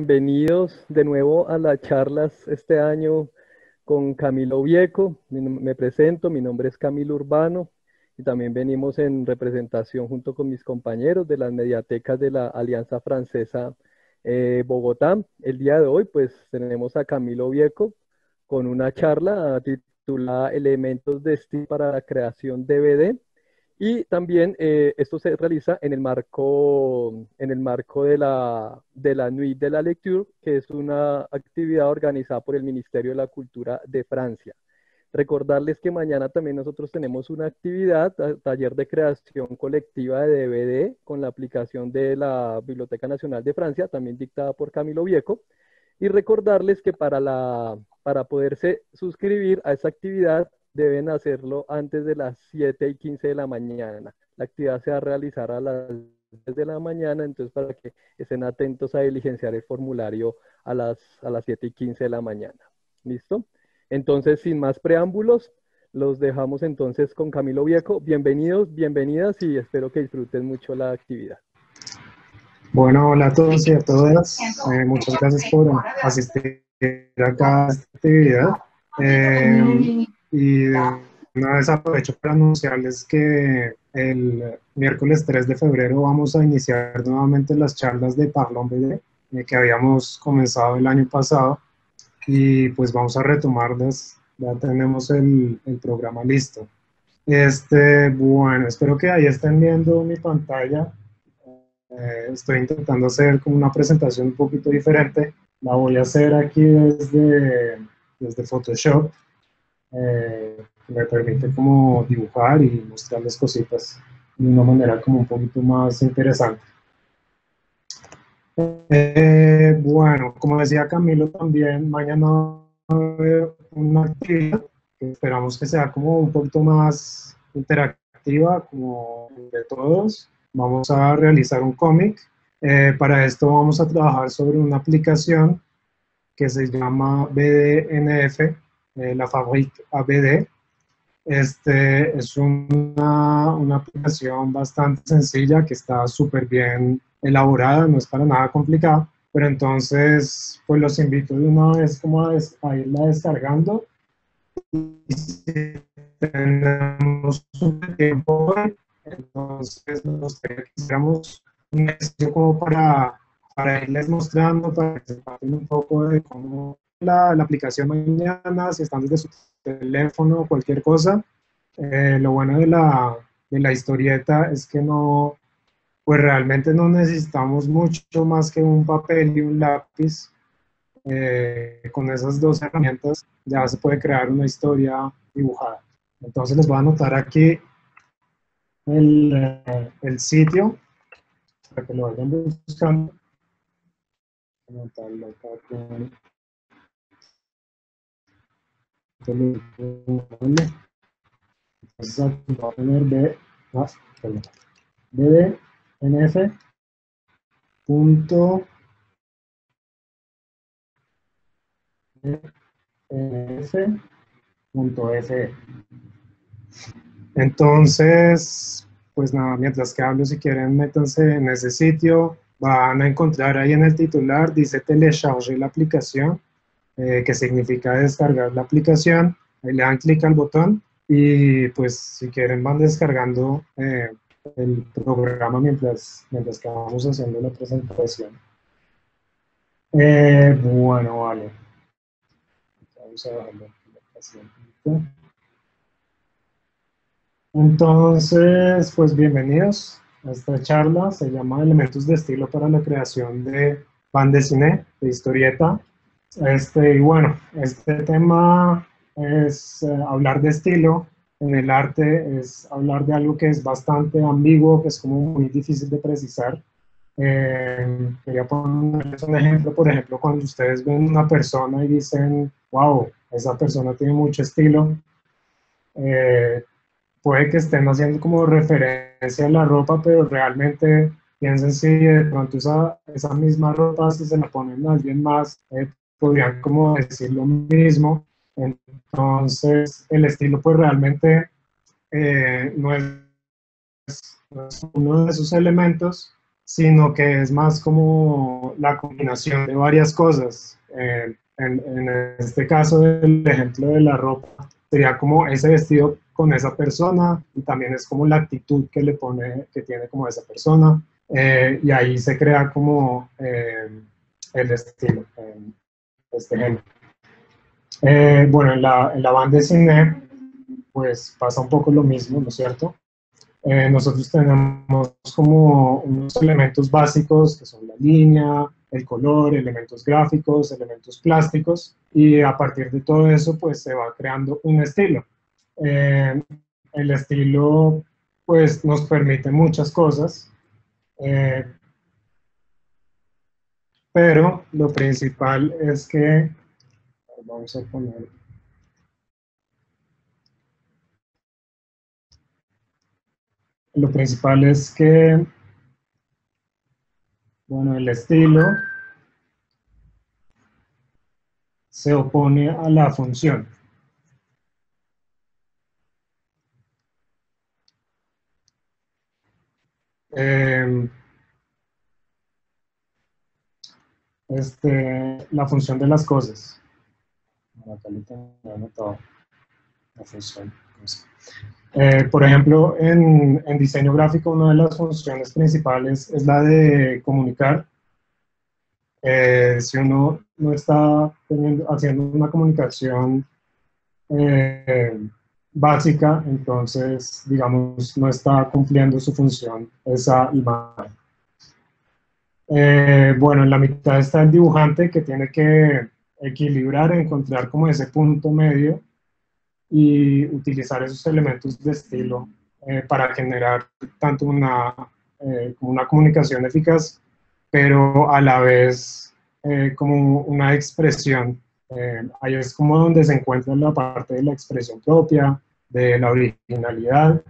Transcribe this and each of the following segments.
bienvenidos de nuevo a las charlas este año con Camilo Vieco. Me presento, mi nombre es Camilo Urbano y también venimos en representación junto con mis compañeros de las mediatecas de la Alianza Francesa eh, Bogotá. El día de hoy pues tenemos a Camilo Vieco con una charla titulada Elementos de estilo para la creación DVD y también eh, esto se realiza en el marco, en el marco de, la, de la Nuit de la Lecture, que es una actividad organizada por el Ministerio de la Cultura de Francia. Recordarles que mañana también nosotros tenemos una actividad, taller de creación colectiva de DVD con la aplicación de la Biblioteca Nacional de Francia, también dictada por Camilo Vieco. Y recordarles que para, la, para poderse suscribir a esa actividad deben hacerlo antes de las 7 y 15 de la mañana. La actividad se va a realizar a las 10 de la mañana, entonces para que estén atentos a diligenciar el formulario a las, a las 7 y 15 de la mañana. ¿Listo? Entonces, sin más preámbulos, los dejamos entonces con Camilo Viejo. Bienvenidos, bienvenidas y espero que disfruten mucho la actividad. Bueno, hola a todos y a todas. Eh, muchas gracias por asistir acá a esta actividad. Eh, y una vez aprovecho para anunciarles que el miércoles 3 de febrero vamos a iniciar nuevamente las charlas de Parlon BD eh, que habíamos comenzado el año pasado y pues vamos a retomarlas, ya tenemos el, el programa listo. Este, bueno, espero que ahí estén viendo mi pantalla. Eh, estoy intentando hacer como una presentación un poquito diferente. La voy a hacer aquí desde, desde Photoshop eh, me permite como dibujar y mostrarles cositas de una manera como un poquito más interesante. Eh, bueno, como decía Camilo también, mañana va a haber una actividad que esperamos que sea como un poquito más interactiva, como de todos. Vamos a realizar un cómic. Eh, para esto vamos a trabajar sobre una aplicación que se llama BDNF, eh, la Fabrique ABD. Este es una, una aplicación bastante sencilla que está súper bien elaborada, no es para nada complicada, pero entonces pues los invito de una vez como a, irla descargando y si tenemos un tiempo entonces nos quisiéramos un ejercicio como para, para irles mostrando, para que se un poco de cómo la, aplicación mañana, si están desde su teléfono o cualquier cosa. Eh, lo bueno de la, de la historieta es que no, pues realmente no necesitamos mucho más que un papel y un lápiz. Eh, con esas dos herramientas ya se puede crear una historia dibujada. Entonces les voy a anotar aquí el, el sitio para que lo vayan buscando. Anotarlo acá entonces va a tener B, más, punto F. Entonces, pues nada, mientras que hablo, si quieren, métanse en ese sitio. Van a encontrar ahí en el titular, dice telecharger la aplicación eh, que significa descargar la aplicación. Ahí le dan clic al botón y pues si quieren van descargando eh, el programa mientras, mientras que vamos haciendo la presentación. Eh, bueno, vale. Vamos a Entonces, pues bienvenidos a esta charla. Se llama Elementos de estilo para la creación de pan de cine, de historieta. Este, y bueno, este tema es eh, hablar de estilo en el arte, es hablar de algo que es bastante ambiguo, que es como muy difícil de precisar. Eh, quería ponerles un ejemplo, por ejemplo, cuando ustedes ven una persona y dicen, wow, esa persona tiene mucho estilo, eh, puede que estén haciendo como referencia a la ropa, pero realmente piensen si de pronto esa, esa misma ropa, si se la ponen a alguien más, podrían como decir lo mismo. Entonces, el estilo pues realmente eh, no, es, uno de esos elementos, sino que es más como la combinación de varias cosas. Eh, en, en, este caso, el ejemplo de la ropa sería como ese vestido con esa persona y también es como la actitud que le pone, que tiene como esa persona. Eh, y ahí se crea como eh, el estilo, este ejemplo. bueno, en la, en la banda de cine, pues pasa un poco lo mismo, ¿no es cierto? Eh, nosotros tenemos como unos elementos básicos que son la línea, el color, elementos gráficos, elementos plásticos y a partir de todo eso pues se va creando un estilo. Eh, el estilo pues nos permite muchas cosas, eh, pero lo principal es que, vamos a poner lo principal es que, bueno, el estilo se opone a la función. Em, este, la función de las cosas. La función. Eh, por ejemplo, en, diseño gráfico una de las funciones principales es la de comunicar. Eh, si uno no está haciendo una comunicación eh, básica, entonces, digamos, no está cumpliendo su función esa imagen. Bueno, en la mitad está el dibujante que tiene que equilibrar, encontrar como ese punto medio y utilizar esos elementos de estilo eh, para generar tanto una, eh, como una comunicación eficaz, pero a la vez eh, como una expresión. ahí es como donde se encuentra la parte de la expresión propia, de la originalidad.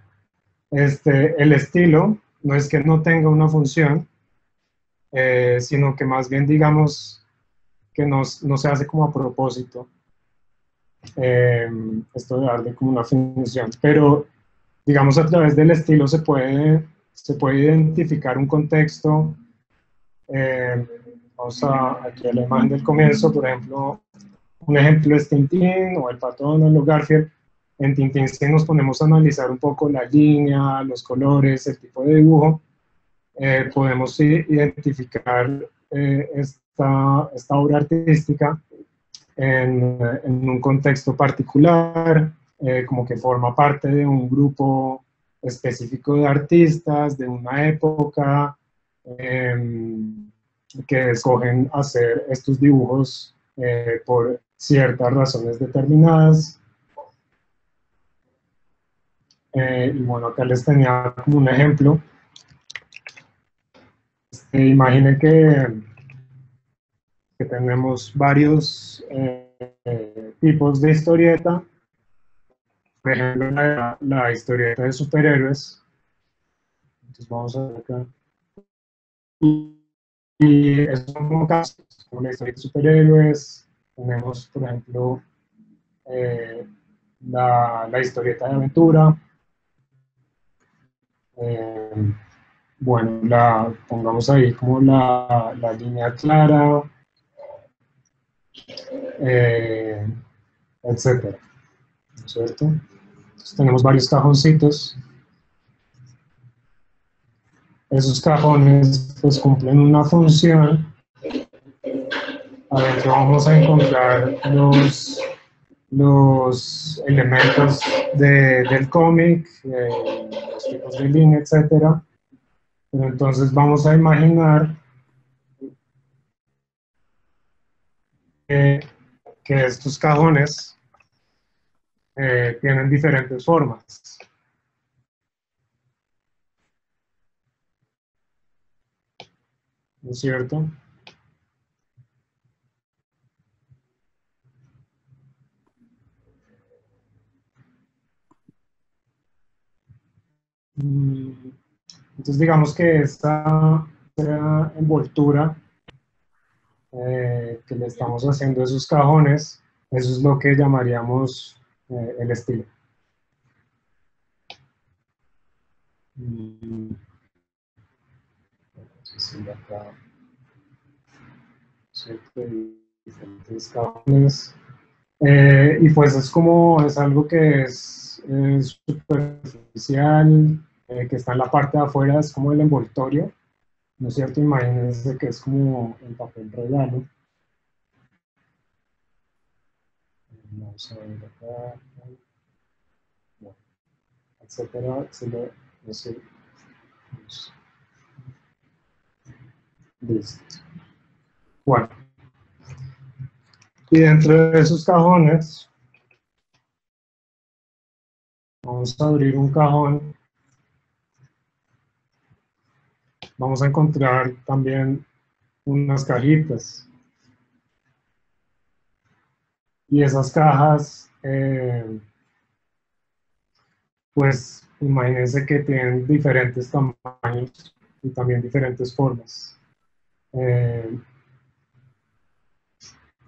Este, el estilo no es que no tenga una función, sino que más bien digamos que no, no se hace como a propósito, eh, esto de darle como una función, pero digamos a través del estilo se puede, se puede identificar un contexto, eh, vamos a, aquí a la imagen del comienzo, por ejemplo, un ejemplo es Tintín o el patrón o Garfield, en Tintín si nos ponemos a analizar un poco la línea, los colores, el tipo de dibujo, eh, podemos identificar esta, esta obra artística en, un contexto particular, eh, como que forma parte de un grupo específico de artistas de una época em, que escogen hacer estos dibujos eh, por ciertas razones determinadas. Eh, y bueno, acá les tenía como un ejemplo. Este, imaginen que tenemos varios eh, tipos de historieta. Por ejemplo, la, historieta de superhéroes. Entonces vamos a ver acá. Y, y son como casos, como la historieta de superhéroes. Tenemos, por ejemplo, eh, la, la, historieta de aventura. Eh, bueno, la pongamos ahí como la, la línea clara, eh, etcétera. ¿No es cierto? Tenemos varios cajoncitos. Esos cajones pues cumplen una función. Adentro vamos a encontrar los, los elementos de, del cómic, eh, los tipos de línea, etcétera. Entonces vamos a imaginar que estos cajones eh, tienen diferentes formas. ¿No es cierto? Mm, entonces digamos que esta envoltura eh, que le estamos haciendo esos cajones, eso es lo que llamaríamos eh, el estilo. Eh, y pues es como, es algo que es, superficial, eh, que está en la parte de afuera, es como el envoltorio, ¿no es cierto? Imagínense que es como el papel regalo. Vamos a ver acá, bueno, etcétera, etcétera, no sé. Listo. Bueno. Y dentro de esos cajones, vamos a abrir un cajón. Vamos a encontrar también unas cajitas. Y esas cajas, eh, pues imagínense que tienen diferentes tamaños y también diferentes formas. Eh,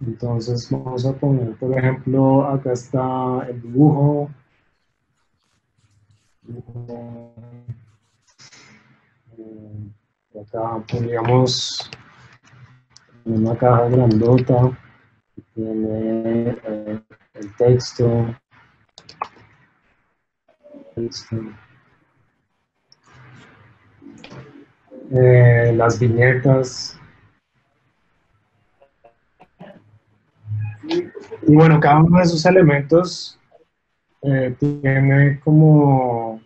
entonces vamos a poner, por ejemplo, acá está el dibujo. Eh, acá pondríamos una caja grandota que tiene eh, el texto. Eh, las viñetas Y bueno, cada uno de esos elementos eh, tiene como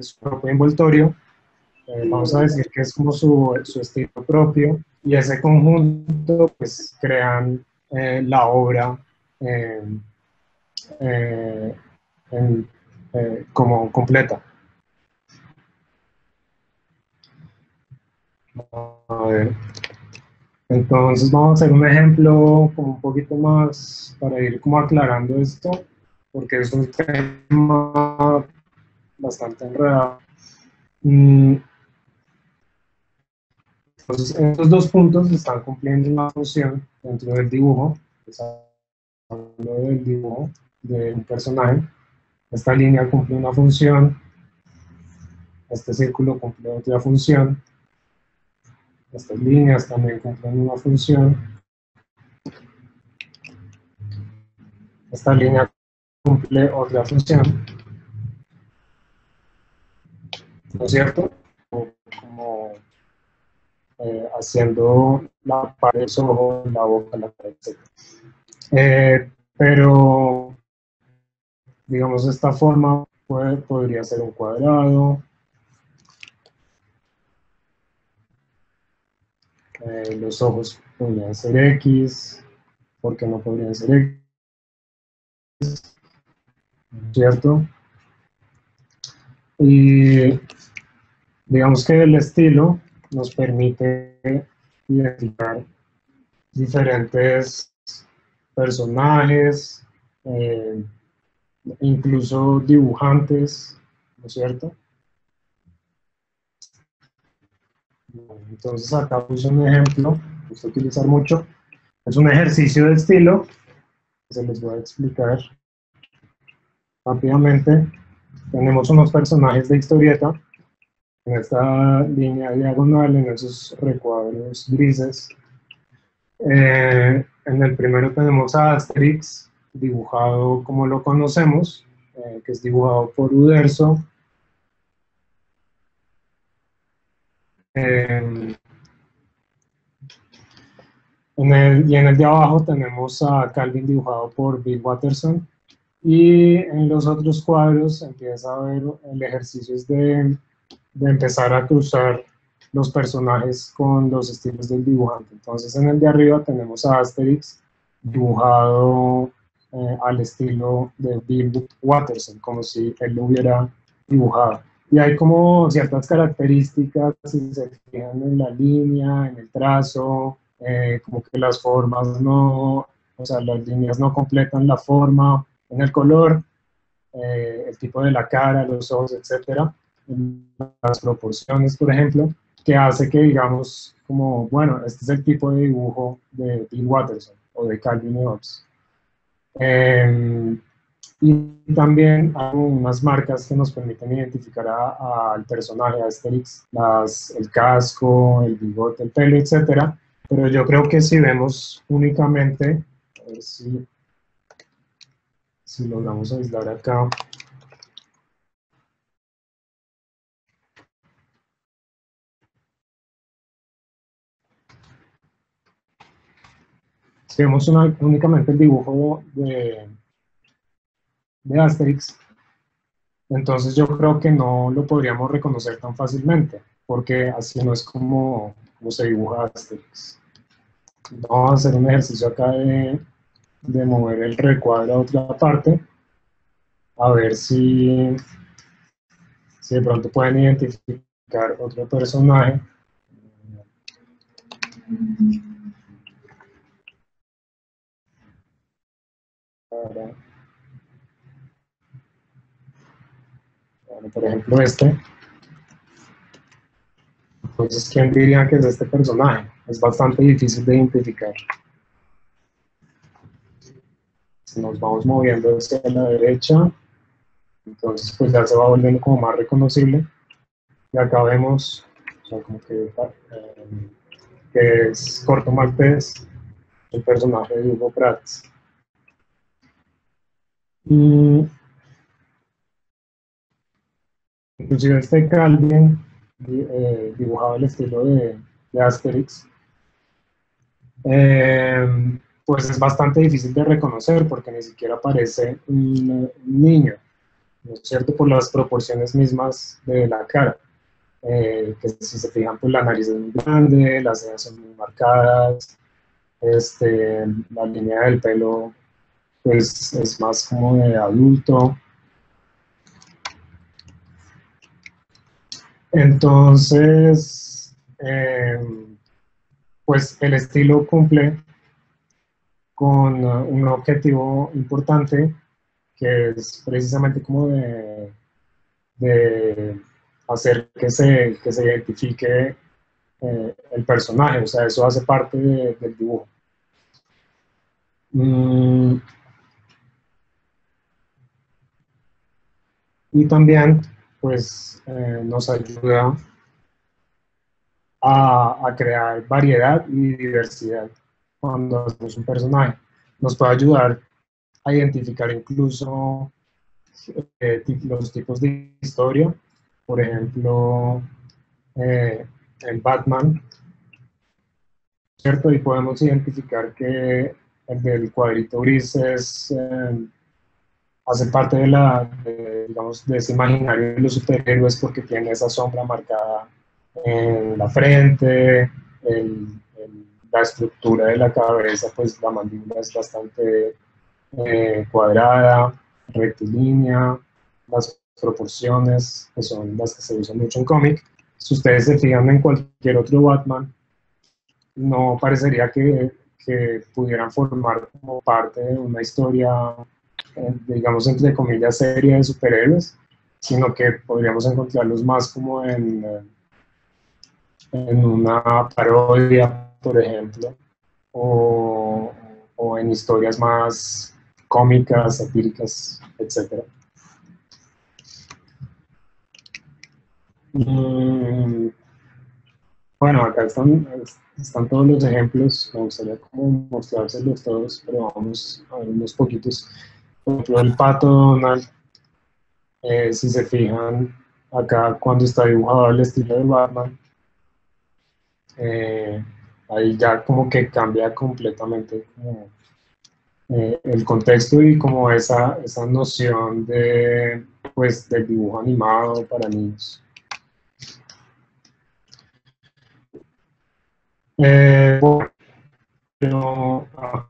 su propio envoltorio. Eh, vamos a decir que es como su, su, estilo propio y ese conjunto pues crean la obra como completa. A ver. Entonces vamos a hacer un ejemplo como un poquito más para ir como aclarando esto, porque es un tema bastante enredado. Mm. Entonces, estos dos puntos están cumpliendo una función dentro del dibujo, hablando del dibujo de personaje. Esta línea cumple una función, este círculo cumple otra función, estas líneas también cumplen una función. Esta línea cumple otra función. ¿No es cierto? Como, eh, haciendo la parte del ojo, la boca, la cara, etc. Eh, pero, digamos, esta forma podría ser un cuadrado, Eh, los ojos podrían ser X, porque no podrían ser X, ¿cierto? Y digamos que el estilo nos permite identificar diferentes personajes, eh, incluso dibujantes, ¿no es cierto? Entonces acá puse un ejemplo, gusta utilizar mucho. Es un ejercicio de estilo, que se les voy a explicar rápidamente. Tenemos unos personajes de historieta, en esta línea diagonal, en esos recuadros grises. Eh, en el primero tenemos a Asterix, dibujado como lo conocemos, eh, que es dibujado por Uderzo, Em, en el, y en el de abajo tenemos a Calvin dibujado por Bill Watterson. Y en los otros cuadros empieza a ver el ejercicio de, de empezar a cruzar los personajes con los estilos del dibujante. Entonces en el de arriba tenemos a Asterix dibujado eh, al estilo de Bill Watterson, como si él lo hubiera dibujado. Y hay como ciertas características, si se fijan en la línea, en el trazo, eh, como que las formas no, o sea, las líneas no completan la forma, en el color, eh, el tipo de la cara, los ojos, etcétera, las proporciones, por ejemplo, que hace que digamos como, bueno, este es el tipo de dibujo de Bill Watterson o de Calvin Hobbes. Em, Y también hay unas marcas que nos permiten identificar al personaje, a Asterix, las, el casco, el bigote, el pelo, etc. Pero yo creo que si vemos únicamente, a ver si, si logramos aislar acá, Si vemos únicamente el dibujo de, Asterix, entonces yo creo que no lo podríamos reconocer tan fácilmente, porque así no es como, como se dibuja Asterix. Vamos a hacer un ejercicio acá de, de mover el recuadro a otra parte, a ver si, si de pronto pueden identificar otro personaje. Por ejemplo este. Entonces, ¿quién diría que es este personaje? Es bastante difícil de identificar. Si nos vamos moviendo hacia la derecha, entonces pues ya se va volviendo como más reconocible. Y acá vemos, o sea, como que, eh, es Corto Maltés, el personaje de Hugo Prats. Inclusive este Calvin eh, dibujado el estilo de, Asterix, eh, pues es bastante difícil de reconocer porque ni siquiera parece un, niño, ¿no es cierto? Por las proporciones mismas de la cara. Eh, que si se fijan, pues la nariz es muy grande, las cejas son muy marcadas, este, la línea del pelo pues es más como de adulto. Entonces, em, pues el estilo cumple con un objetivo importante que es precisamente como de, hacer que se, que se identifique eh, el personaje, o sea, eso hace parte del dibujo. Mm, y también pues eh, nos ayuda a, crear variedad y diversidad cuando hacemos un personaje. Nos puede ayudar a identificar incluso eh, los tipos de historia, por ejemplo, eh, el Batman, ¿cierto? Y podemos identificar que el del cuadrito gris es hace parte de la, digamos, de ese imaginario de los superhéroes porque tiene esa sombra marcada en la frente, la estructura de la cabeza, pues la mandíbula es bastante eh, cuadrada, rectilínea, las proporciones, que son las que se usan mucho en cómic. Si ustedes se fijan en cualquier otro Batman, no parecería que, que pudieran formar como parte de una historia digamos, entre comillas, serie de superhéroes, sino que podríamos encontrarlos más como en, eh, en una parodia, por ejemplo, o, o en historias más cómicas, satíricas, etc. Mm, bueno, acá están, están todos los ejemplos, me gustaría como mostrárselos todos, pero vamos a ver unos poquitos. Ejemplo, el pato Donald, eh, si se fijan acá cuando está dibujado el estilo de Batman, eh, ahí ya como que cambia completamente eh, el contexto y como esa, esa noción de, pues, del dibujo animado para niños. bueno, ah,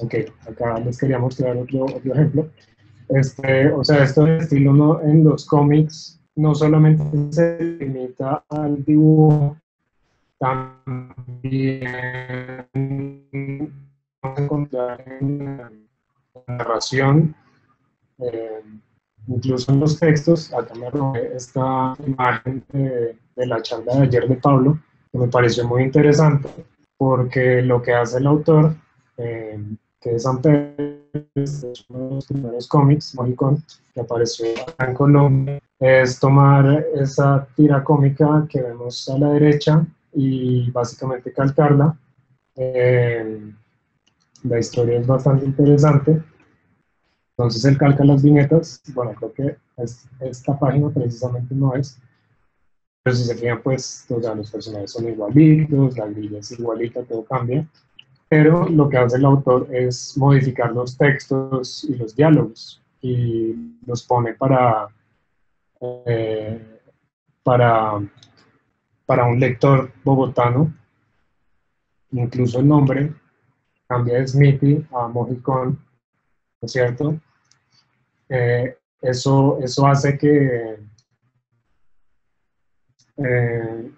Ok, acá les quería mostrar otro, ejemplo. Este, o sea, esto de estilo no, en los cómics no solamente se limita al dibujo, también vamos a encontrar en la narración, eh, incluso en los textos. Acá me robé esta imagen de, de la charla de ayer de Pablo, que me pareció muy interesante, porque lo que hace el autor eh, que es San Pedro, uno de los primeros cómics, Mohicon, que apareció acá en Colombia, es tomar esa tira cómica que vemos a la derecha y básicamente calcarla. Eh, la historia es bastante interesante. Entonces él calca las viñetas, bueno, creo que esta página precisamente no es, pero si se fijan, pues los personajes son igualitos, la grilla es igualita, todo cambia pero lo que hace el autor es modificar los textos y los diálogos y los pone para, eh, para, para un lector bogotano. Incluso el nombre cambia de Smithy a Mojicón, ¿no es cierto? Eh, eso, eso hace que, eh,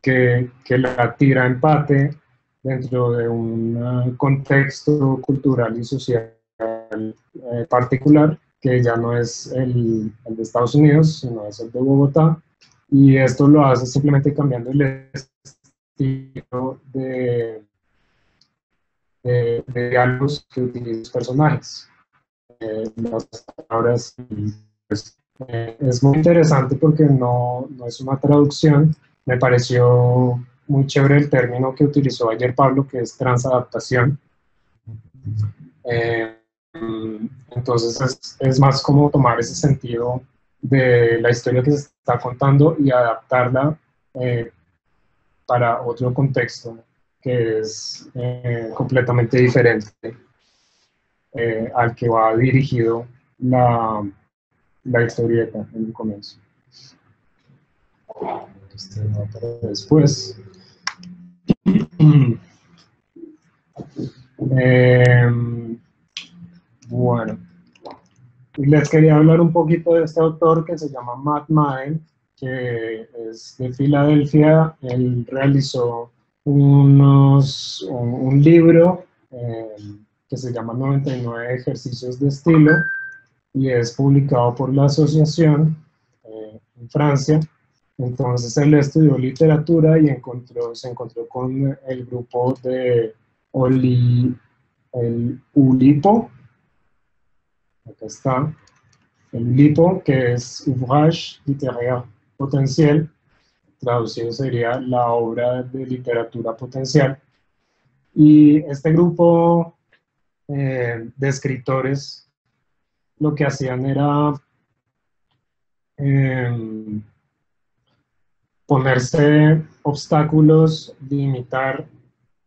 que, que la tira empate dentro de un contexto cultural y social eh, particular, que ya no es el, de Estados Unidos, sino es el de Bogotá, y esto lo hace simplemente cambiando el estilo de, de, diálogos que utilizan personajes. Eh, las palabras, pues, eh, es muy interesante porque no, no es una traducción, me pareció muy chévere el término que utilizó ayer Pablo, que es transadaptación. Eh, entonces es, más como tomar ese sentido de la historia que se está contando y adaptarla eh, para otro contexto que es eh, completamente diferente al que va dirigido la, la historieta en el comienzo. Este después. Em, bueno, les quería hablar un poquito de este autor que se llama Matt Madden, que es de Filadelfia. Él realizó unos, un, libro em, que se llama 99 ejercicios de estilo y es publicado por la asociación eh, en Francia. Entonces él estudió literatura y encontró, se encontró con el grupo de Oli, el ULIPO, acá está, el ULIPO, que es Ouvrage littéraire potentiel, traducido sería la obra de literatura potencial. Y este grupo eh, de escritores lo que hacían era eh, ponerse obstáculos, limitar,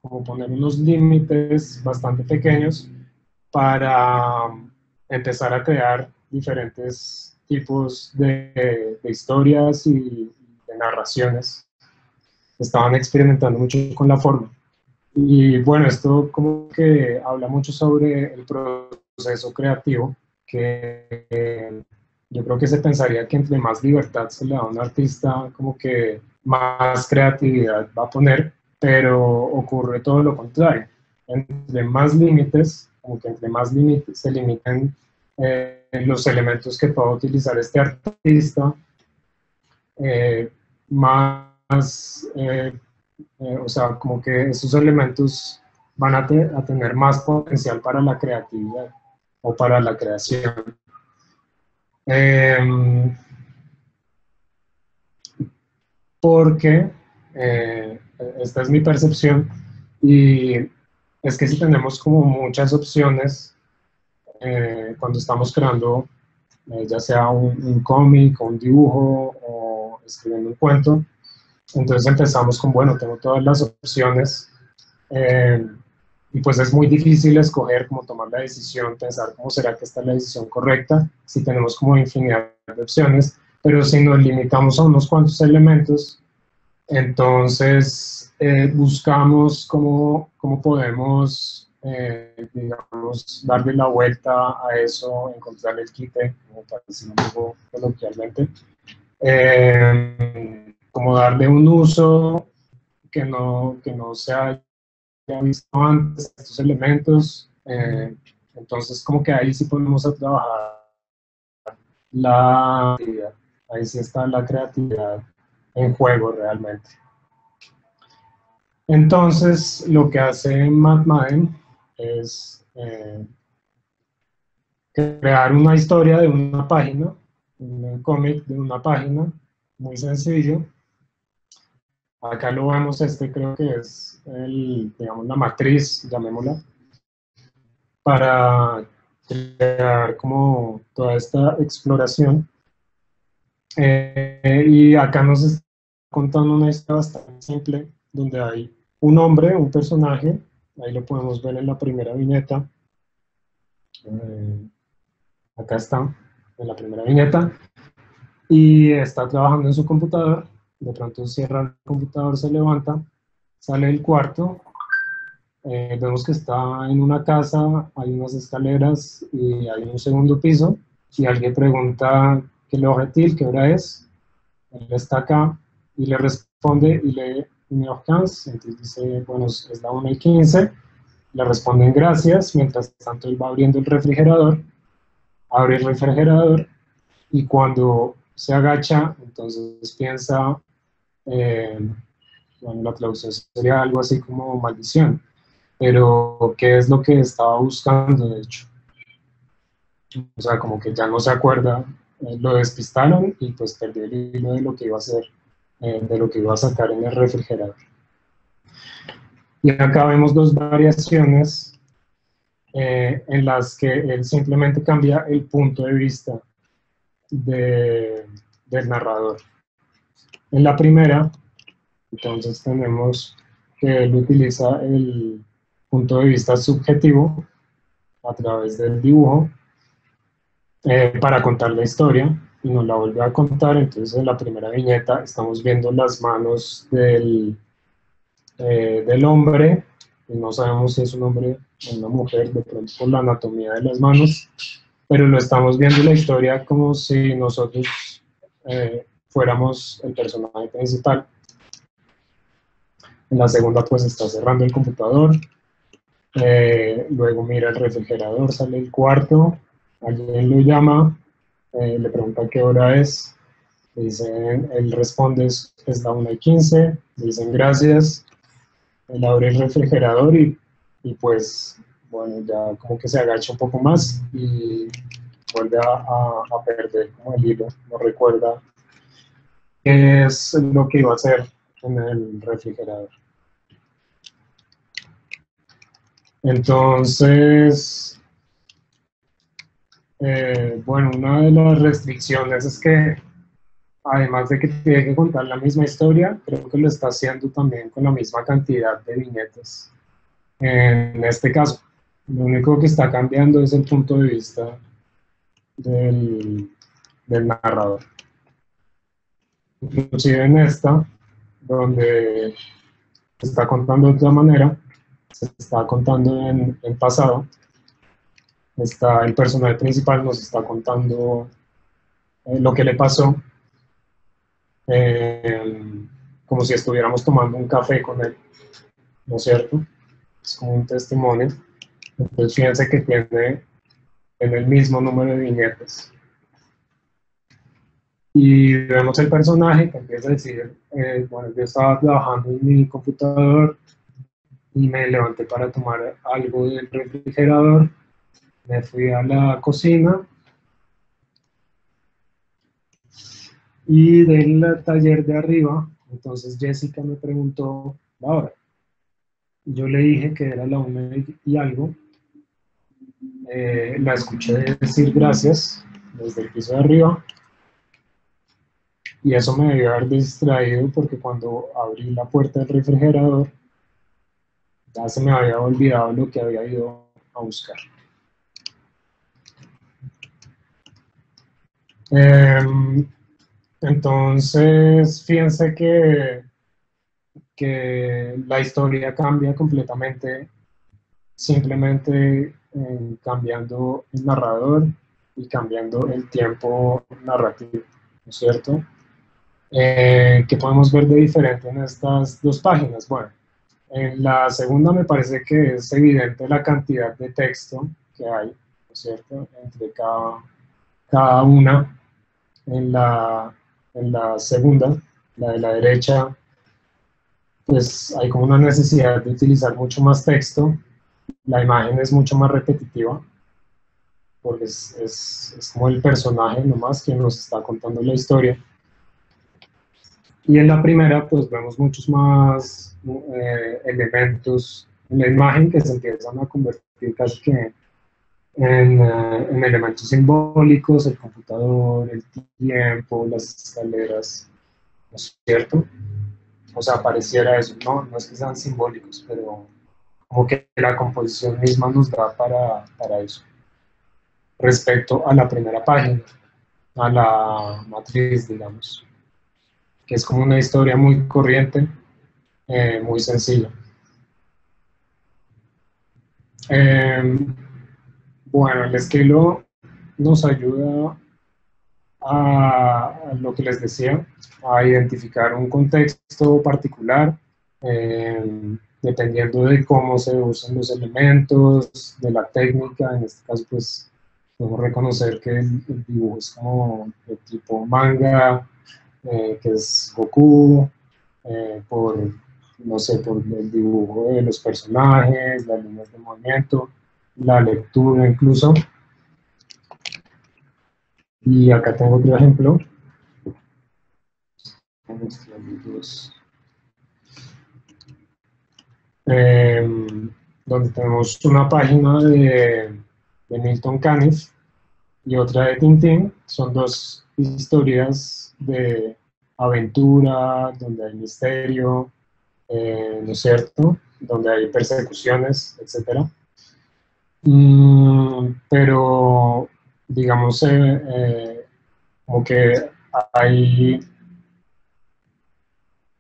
como poner unos límites bastante pequeños para empezar a crear diferentes tipos de, historias y de narraciones. Estaban experimentando mucho con la forma. Y bueno, esto como que habla mucho sobre el proceso creativo, que yo creo que se pensaría que entre más libertad se le da a un artista, como que más creatividad va a poner, pero ocurre todo lo contrario. Entre más límites, como que entre más límites se limiten eh, los elementos que pueda utilizar este artista, eh, más, eh, o sea, como que esos elementos van a, a tener más potencial para la creatividad o para la creación. Em, porque eh, esta es mi percepción y es que si tenemos como muchas opciones eh, cuando estamos creando eh, ya sea un, un cómic o un dibujo o escribiendo un cuento, entonces empezamos con, bueno, tengo todas las opciones y pues es muy difícil escoger, cómo tomar la decisión, pensar cómo será que esta es la decisión correcta, si tenemos como infinidad de opciones, pero si nos limitamos a unos cuantos elementos, entonces eh, buscamos cómo, cómo podemos, eh, digamos, darle la vuelta a eso, encontrar el quite, como para decirlo coloquialmente, eh, como darle un uso que no, que no sea ya visto antes estos elementos, eh, entonces como que ahí sí podemos trabajar la creatividad, ahí sí está la creatividad en juego realmente. Entonces lo que hace Matt es, eh, crear una historia de una página, un cómic de una página, muy sencillo. Acá lo vemos, este creo que es el, digamos, la matriz, llamémosla, para crear como toda esta exploración. Eh, y acá nos está contando una historia bastante simple, donde hay un hombre, un personaje, ahí lo podemos ver en la primera viñeta, eh, acá está, en la primera viñeta, y está trabajando en su computador, de pronto cierra el computador, se levanta, sale del cuarto, eh, vemos que está en una casa, hay unas escaleras y hay un segundo piso, y alguien pregunta qué le objetivo, qué hora es, él está acá y le responde y le entonces dice, bueno, es la 1 y 15, le responden gracias, mientras tanto él va abriendo el refrigerador, abre el refrigerador y cuando se agacha, entonces piensa, eh, bueno, la traducción sería algo así como maldición, pero ¿qué es lo que estaba buscando de hecho? O sea, como que ya no se acuerda, eh, lo despistaron y pues perdió el hilo de lo que iba a hacer eh, de lo que iba a sacar en el refrigerador. Y acá vemos dos variaciones eh, en las que él simplemente cambia el punto de vista del narrador. En la primera, entonces tenemos que él utiliza el punto de vista subjetivo a través del dibujo eh, para contar la historia y nos la vuelve a contar. Entonces en la primera viñeta estamos viendo las manos del, eh, del hombre, y no sabemos si es un hombre o una mujer, de pronto por la anatomía de las manos, pero lo estamos viendo la historia como si nosotros eh, fuéramos el personaje principal. En la segunda pues está cerrando el computador, eh, luego mira el refrigerador, sale el cuarto, alguien lo llama, eh, le pregunta qué hora es, dicen, él responde es, la 1 y 15, dicen gracias, él abre el refrigerador y, y, pues, bueno, ya como que se agacha un poco más y vuelve a, a, perder como el hilo, no recuerda qué es lo que iba a hacer en el refrigerador. Entonces, eh, bueno, una de las restricciones es que además de que tiene que contar la misma historia, creo que lo está haciendo también con la misma cantidad de viñetas. En este caso, lo único que está cambiando es el punto de vista del, del narrador. Inclusive en esta, donde se está contando de otra manera, se está contando en, en pasado, está, el personaje principal nos está contando eh, lo que le pasó, eh, como si estuviéramos tomando un café con él, ¿no es cierto? Es como un testimonio. Entonces fíjense que tiene en el mismo número de viñetas. Y vemos el personaje que empieza a decir, eh, bueno, yo estaba trabajando en mi computador y me levanté para tomar algo del refrigerador me fui a la cocina y del taller de arriba, entonces Jessica me preguntó la hora. Yo le dije que era la una y algo. Eh, la escuché decir gracias desde el piso de arriba. Y eso me debió haber distraído porque cuando abrí la puerta del refrigerador, ya se me había olvidado lo que había ido a buscar. Em, entonces, fíjense que, que la historia cambia completamente simplemente eh, cambiando el narrador y cambiando el tiempo narrativo, ¿no es cierto? Eh, ¿Qué podemos ver de diferente en estas dos páginas? Bueno, en la segunda me parece que es evidente la cantidad de texto que hay, ¿no es cierto?, entre cada, cada una en la, en la segunda, la de la derecha, pues hay como una necesidad de utilizar mucho más texto, la imagen es mucho más repetitiva, porque es, es, es, como el personaje nomás quien nos está contando la historia. Y en la primera, pues vemos muchos más eh, elementos en la imagen que se empiezan a convertir casi que en, eh, en, elementos simbólicos, el computador, el tiempo, las escaleras, ¿no es cierto? O sea, pareciera eso, no, no es que sean simbólicos, pero como que la composición misma nos da para, para eso. Respecto a la primera página, a la matriz, digamos, que es como una historia muy corriente, eh, muy sencilla. Eh, bueno, el esquilo nos ayuda a, lo que les decía, a identificar un contexto particular, eh, dependiendo de cómo se usan los elementos, de la técnica, en este caso pues podemos reconocer que el, dibujo es como de tipo manga, eh, que es Goku, eh, por, no sé, por el dibujo de los personajes, las líneas de movimiento, la lectura incluso. Y acá tengo otro ejemplo. Em, donde tenemos una página de, de Milton Caniff y otra de Tintín. Son dos historias de aventura, donde hay misterio, eh, ¿no es cierto? Donde hay persecuciones, etc. Mm, pero digamos, eh, eh, como que hay,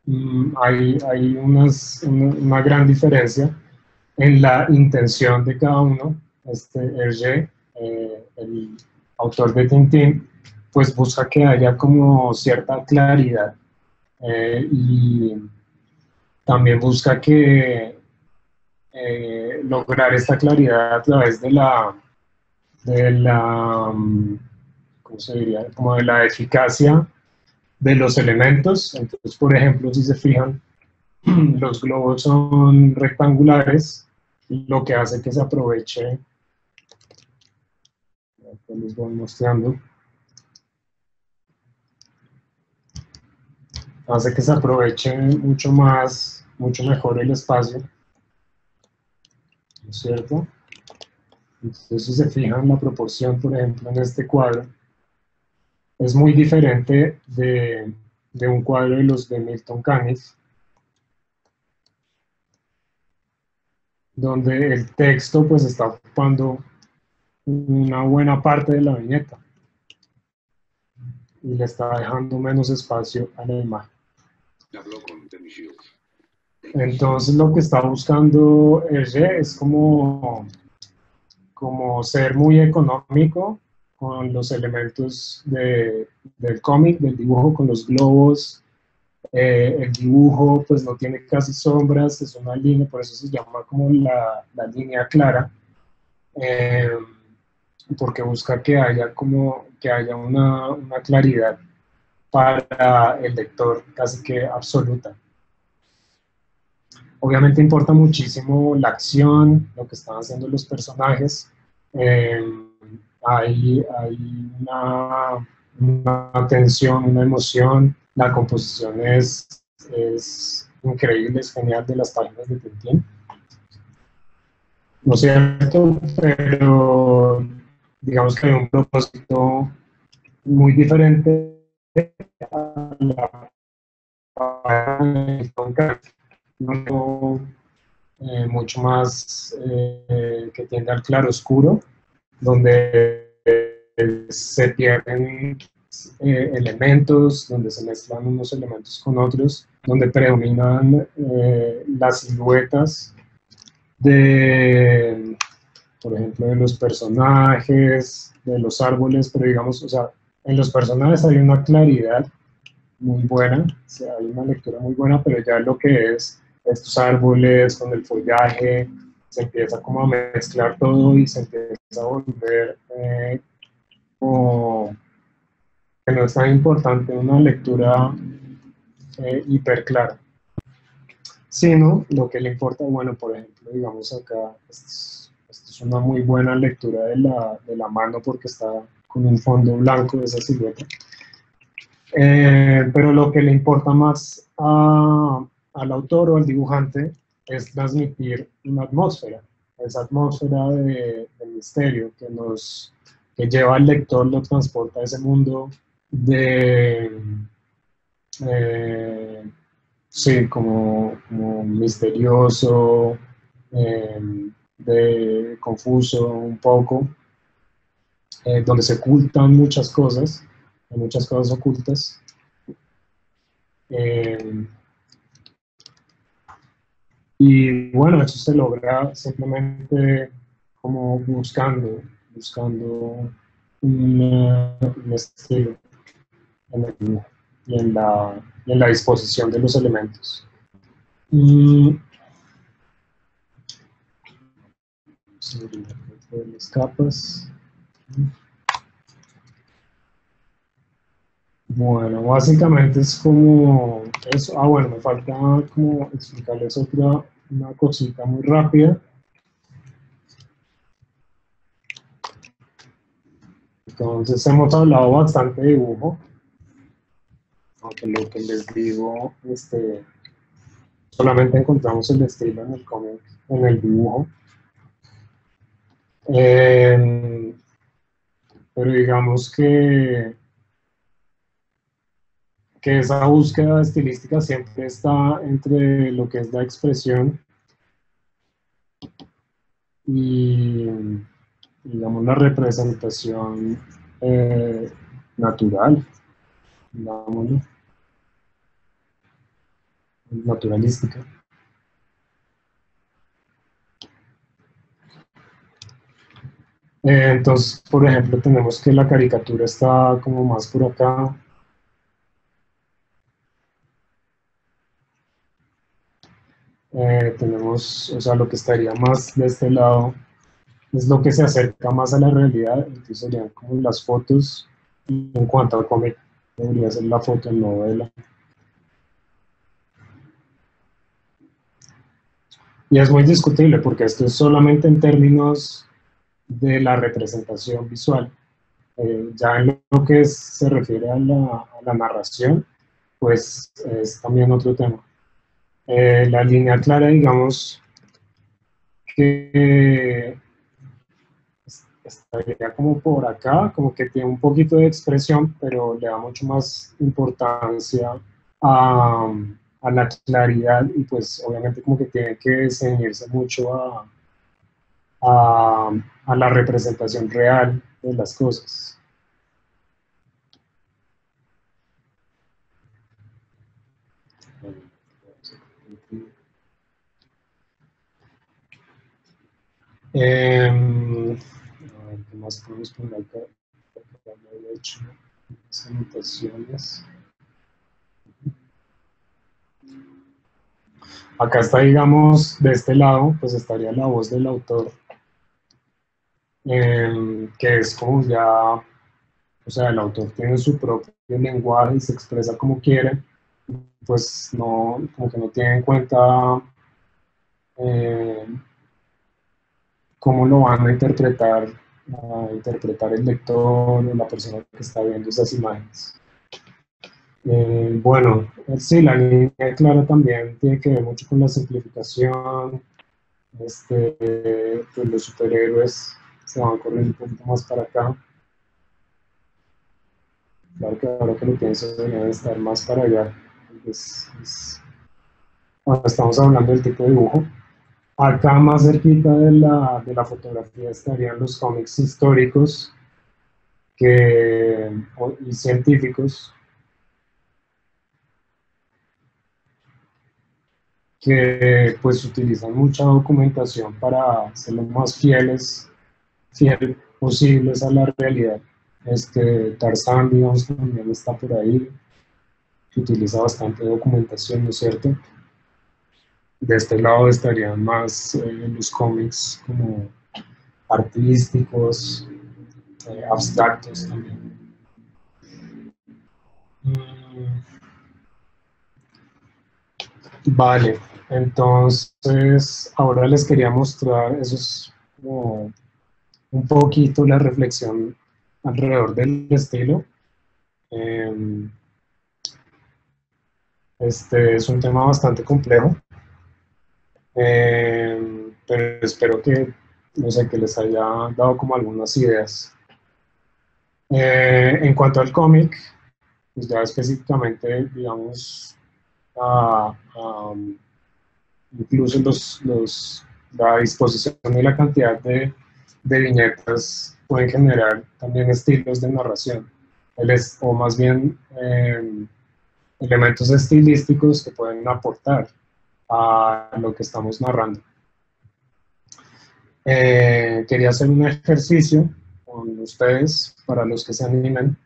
mm, hay, hay unas, una, gran diferencia en la intención de cada uno. Este eh, el autor de Tintín, pues busca que haya como cierta claridad y también busca que lograr esta claridad a través de la de la, mm, ¿cómo se diría? Como de la eficacia de los elementos. Entonces, por ejemplo, si se fijan, los globos son rectangulares, lo que hace que se aproveche, les voy mostrando, hace que se aproveche mucho más, mucho mejor el espacio, ¿no es cierto? Entonces, si se fijan, la proporción, por ejemplo, en este cuadro, es muy diferente de, de un cuadro de los de Milton Caniff, donde el texto pues está ocupando una buena parte de la viñeta y le está dejando menos espacio a la imagen. Entonces lo que está buscando Hergé es como como ser muy económico con los elementos de, del cómic, del dibujo, con los globos. Eh, el dibujo pues no tiene casi sombras, es una línea, por eso se llama como la, la línea clara, eh, porque busca que haya como que haya una, una claridad para el lector casi que absoluta. Obviamente importa muchísimo la acción, lo que están haciendo los personajes. Eh, hay, hay una, una, tensión, una emoción. La composición es, es increíble, es genial de las páginas de Tintín. No es cierto, pero digamos que hay un propósito muy diferente a la eh, mucho más eh, que tiende al claro oscuro, donde eh, se pierden elementos, donde se mezclan unos elementos con otros, donde predominan las siluetas de, por ejemplo, de los personajes, de los árboles, pero digamos, o sea, en los personajes hay una claridad muy buena, o sea, hay una lectura muy buena, pero ya lo que es estos árboles con el follaje, se empieza como a mezclar todo y se empieza a volver eh, como que no es tan importante una lectura eh, hiper clara, sino lo que le importa, bueno, por ejemplo, digamos acá, es una muy buena lectura de la, de la mano porque está con un fondo blanco de esa silueta. Eh, pero lo que le importa más al autor o al dibujante es transmitir una atmósfera, esa atmósfera de, misterio que nos que lleva al lector, lo transporta a ese mundo de, eh, sí, como, misterioso, eh, de confuso un poco, eh, donde se ocultan muchas cosas, hay muchas cosas ocultas. y bueno, eso se logra simplemente como buscando, buscando un estilo en y en la, en la disposición de los elementos. Las capas. Bueno, básicamente es como eso. Ah, bueno, me falta como explicarles otra una cosita muy rápida. Entonces hemos hablado bastante de dibujo aunque lo que les digo, este, solamente encontramos el estilo en el cómic, en el dibujo. Em, pero digamos que, que esa búsqueda estilística siempre está entre lo que es la expresión y digamos la representación eh, natural, digámoslo naturalística. Eh, entonces, por ejemplo, tenemos que la caricatura está como más por acá. Eh, tenemos, o sea, lo que estaría más de este lado es lo que se acerca más a la realidad, entonces serían como las fotos en cuanto al cómic, debería ser la foto en novela. Y es muy discutible porque esto es solamente en términos de la representación visual. Eh, ya en lo que se refiere a la, narración, pues es también otro tema. Eh, la línea clara, digamos, que estaría como por acá, como que tiene un poquito de expresión, pero le da mucho más importancia a, a la claridad y pues obviamente como que tiene que ceñirse mucho a, a, la representación real de las cosas. Eh, a ver, ¿qué más podemos poner acá? he hecho anotaciones. Acá está, digamos, de este lado, pues estaría la voz del autor, em, que es como ya, o sea, el autor tiene su propio lenguaje y se expresa como quiere, pues no, como que no tiene en cuenta em, cómo lo van a interpretar, interpretar el lector o la persona que está viendo esas imágenes. Eh, bueno, sí, la línea clara también tiene que ver mucho con la simplificación. Este, los superhéroes se van corriendo un poquito más para acá. Claro que ahora que lo pienso deberían estar más para allá. Bueno, estamos hablando del tipo de dibujo. Acá más cerquita de la, de la fotografía estarían los cómics históricos que, y científicos que pues utilizan mucha documentación para ser lo más fieles, posibles a la realidad. Este, Tarzan, digamos, también está por ahí, utiliza bastante documentación, ¿no es cierto? De este lado estarían más eh, los cómics como artísticos, eh, abstractos también. Mm. Vale, entonces ahora les quería mostrar, eso es como un poquito la reflexión alrededor del estilo. Em, este es un tema bastante complejo, em, pero espero que, no sé, que les haya dado como algunas ideas. Eh, en cuanto al cómic, pues ya específicamente, digamos, incluso los, los, la disposición y la cantidad de, de viñetas pueden generar también estilos de narración, o más bien em, elementos estilísticos que pueden aportar a lo que estamos narrando. Eh, quería hacer un ejercicio con ustedes para los que se animen.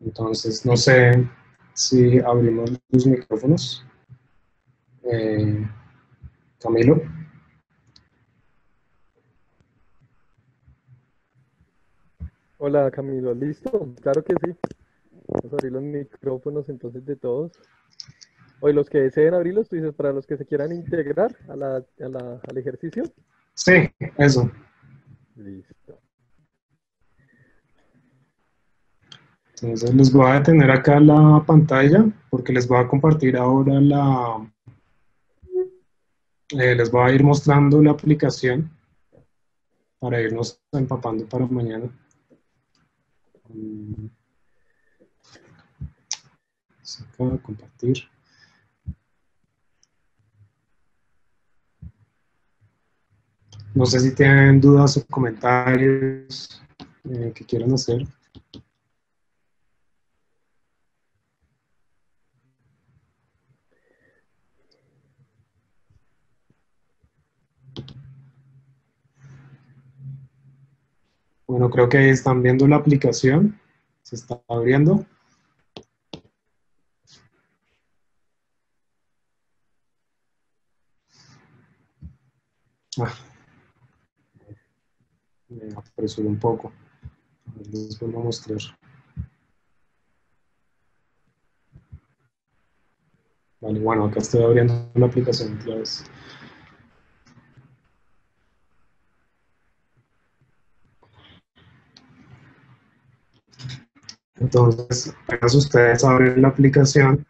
Entonces, no sé si abrimos los micrófonos. Eh, Camilo. Hola Camilo, ¿listo? Claro que sí. Vamos a abrir los micrófonos entonces de todos. Hoy los que deseen abrirlos, tú dices, para los que se quieran integrar a la, a la, al ejercicio. Sí, eso. Listo. Entonces les voy a detener acá la pantalla porque les voy a compartir ahora la... Eh, les voy a ir mostrando la aplicación para irnos empapando para mañana. Acá, compartir. No sé si tienen dudas o comentarios eh, que quieran hacer. Bueno, creo que están viendo la aplicación. Se está abriendo. Ah. Me apresuro un poco. Les voy a mostrar. Vale, bueno, acá estoy abriendo la aplicación otra. Entonces, apenas ustedes abren la aplicación,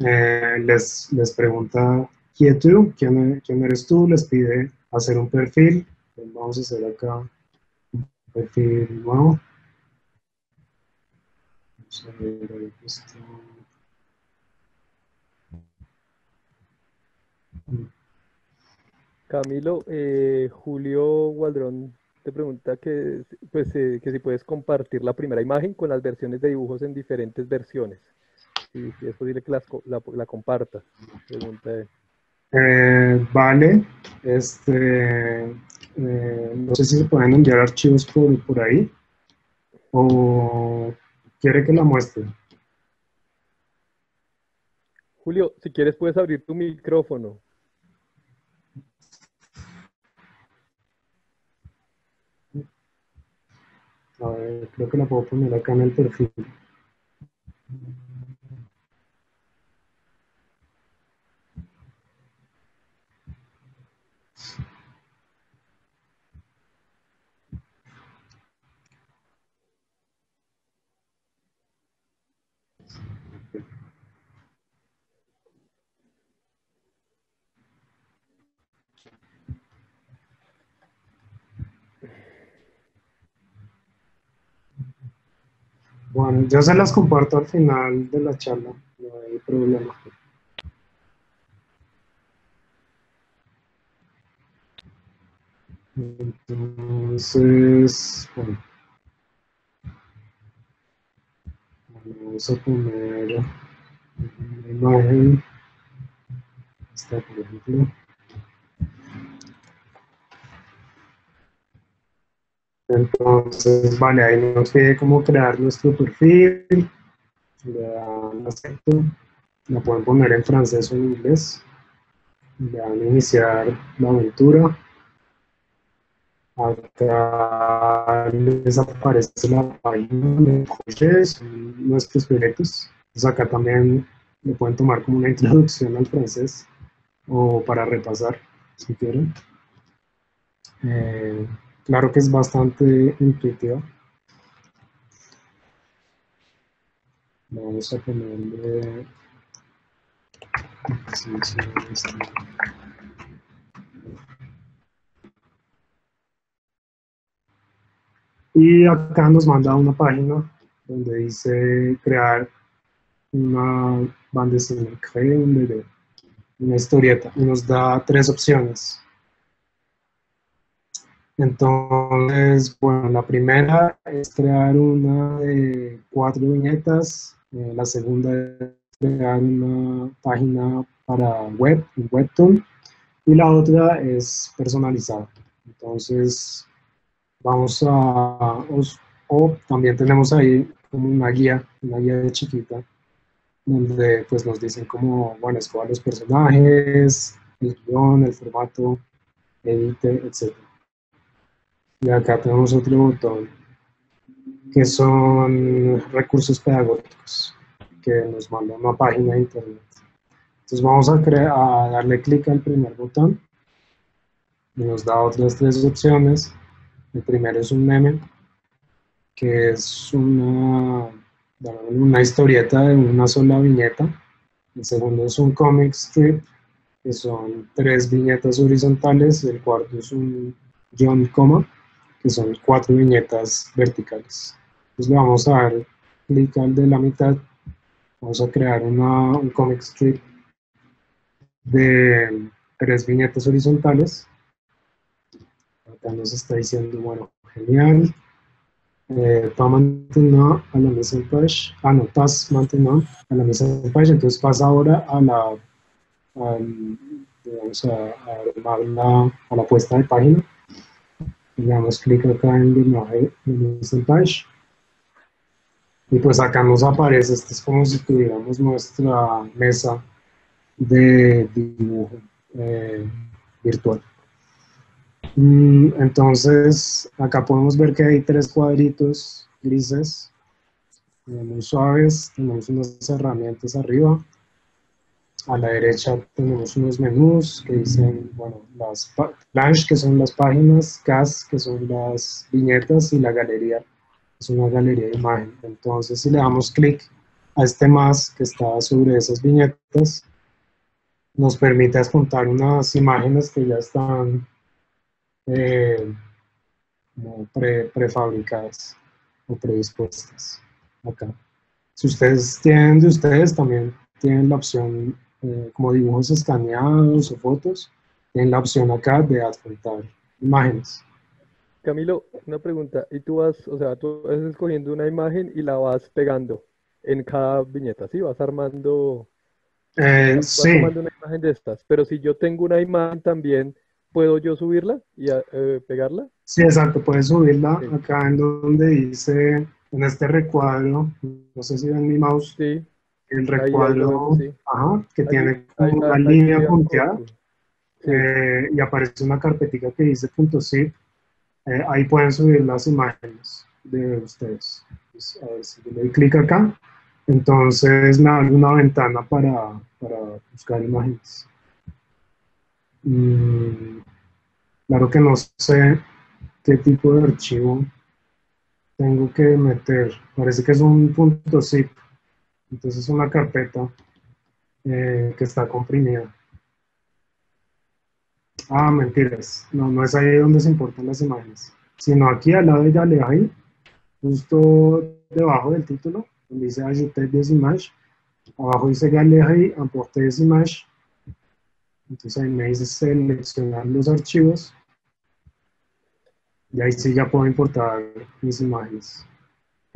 eh, les, les pregunta ¿quién, quién eres tú, les pide hacer un perfil. Vamos a hacer acá un perfil nuevo. Vamos a ver está. Camilo, eh, Julio Waldrón te pregunta que, pues, eh, que si puedes compartir la primera imagen con las versiones de dibujos en diferentes versiones. Si, si es posible que la, la compartas. Eh, vale. Este, eh, no sé si se pueden enviar archivos por, por ahí. ¿O quiere que la muestre? Julio, si quieres puedes abrir tu micrófono. A ver, creo que la puedo poner acá en el perfil. Bueno, yo se las comparto al final de la charla, no hay problema. Entonces, bueno, vamos a poner una imagen, esta por ejemplo. Entonces, vale, ahí nos pide cómo crear nuestro perfil, le dan acepto, lo pueden poner en francés o en inglés, le dan iniciar la aventura, acá les aparece la página de coches, nuestros proyectos, entonces acá también le pueden tomar como una introducción al francés o para repasar, si quieren. Eh, claro que es bastante intuitiva. Vamos a ponerle... Y acá nos manda una página donde dice crear una banda bebé, una historieta, y nos da tres opciones. Entonces, bueno, la primera es crear una de cuatro viñetas, eh, la segunda es crear una página para web, un webtoon, y la otra es personalizada. Entonces, vamos a, o, también tenemos ahí como una guía, una guía de chiquita, donde pues nos dicen como, bueno, escoja los personajes, el guion, el formato, edite, etc. Y acá tenemos otro botón que son recursos pedagógicos que nos manda una página de internet. Entonces vamos a, a darle clic al primer botón y nos da otras tres opciones. El primero es un meme, que es una, una historieta de una sola viñeta. El segundo es un comic strip, que son tres viñetas horizontales. El cuarto es un John Coma, que son cuatro viñetas verticales. Entonces le vamos a dar clic al de la mitad. Vamos a crear una, un comic strip de tres viñetas horizontales. Acá nos está diciendo, bueno, genial. Eh, pas a la mise en page. Ah, no, pas maintenant a la mise en page. Entonces pasa ahora a la, al, digamos, a, a, la, a la puesta de página le damos clic acá en mise en page y pues acá nos aparece, esto es como si tuviéramos nuestra mesa de dibujo eh, virtual. Mm, entonces, acá podemos ver que hay tres cuadritos grises, muy suaves, tenemos unas herramientas arriba, a la derecha tenemos unos menús que dicen, bueno, las planches, que son las páginas, CAS, que son las viñetas, y la galería, es una galería de imagen. Entonces, si le damos clic a este más que está sobre esas viñetas, nos permite descontar unas imágenes que ya están eh, prefabricadas o predispuestas acá. Si ustedes tienen de ustedes, también tienen la opción eh, como dibujos escaneados o fotos, en la opción acá de adjuntar imágenes. Camilo, una pregunta. ¿Y tú vas, o sea, tú vas escogiendo una imagen y la vas pegando en cada viñeta, ¿sí? Vas armando, eh, sí. armando una imagen de estas. Pero si yo tengo una imagen también, ¿puedo yo subirla y eh, pegarla? Sí, exacto. Puedes subirla acá en donde dice, en este recuadro, no sé si ven mi mouse. Sí el recuadro que tiene una línea punteada eh, y aparece una carpetita que dice .zip. Eh, ahí pueden subir las imágenes de ustedes. Pues, a ver si le doy clic acá, entonces me abre una ventana para, para buscar imágenes. Mm, claro que no sé qué tipo de archivo tengo que meter. Parece que es un .zip. Entonces es una carpeta eh, que está comprimida. Ah, mentiras. No, no es ahí donde se importan las imágenes, sino aquí al lado de Galerie, justo debajo del título, donde dice Ajouter des images. Abajo dice Galerie, Emporter des images. Entonces ahí me dice seleccionar los archivos. Y ahí sí ya puedo importar mis imágenes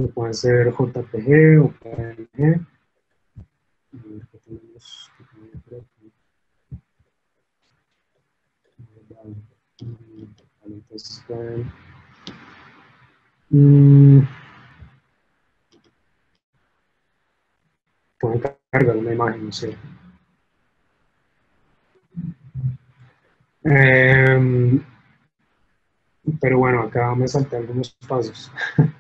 que pueden ser JPG o PNG. Entonces pueden, pueden cargar una imagen, no sé. Eh, pero bueno, acá me salté algunos pasos.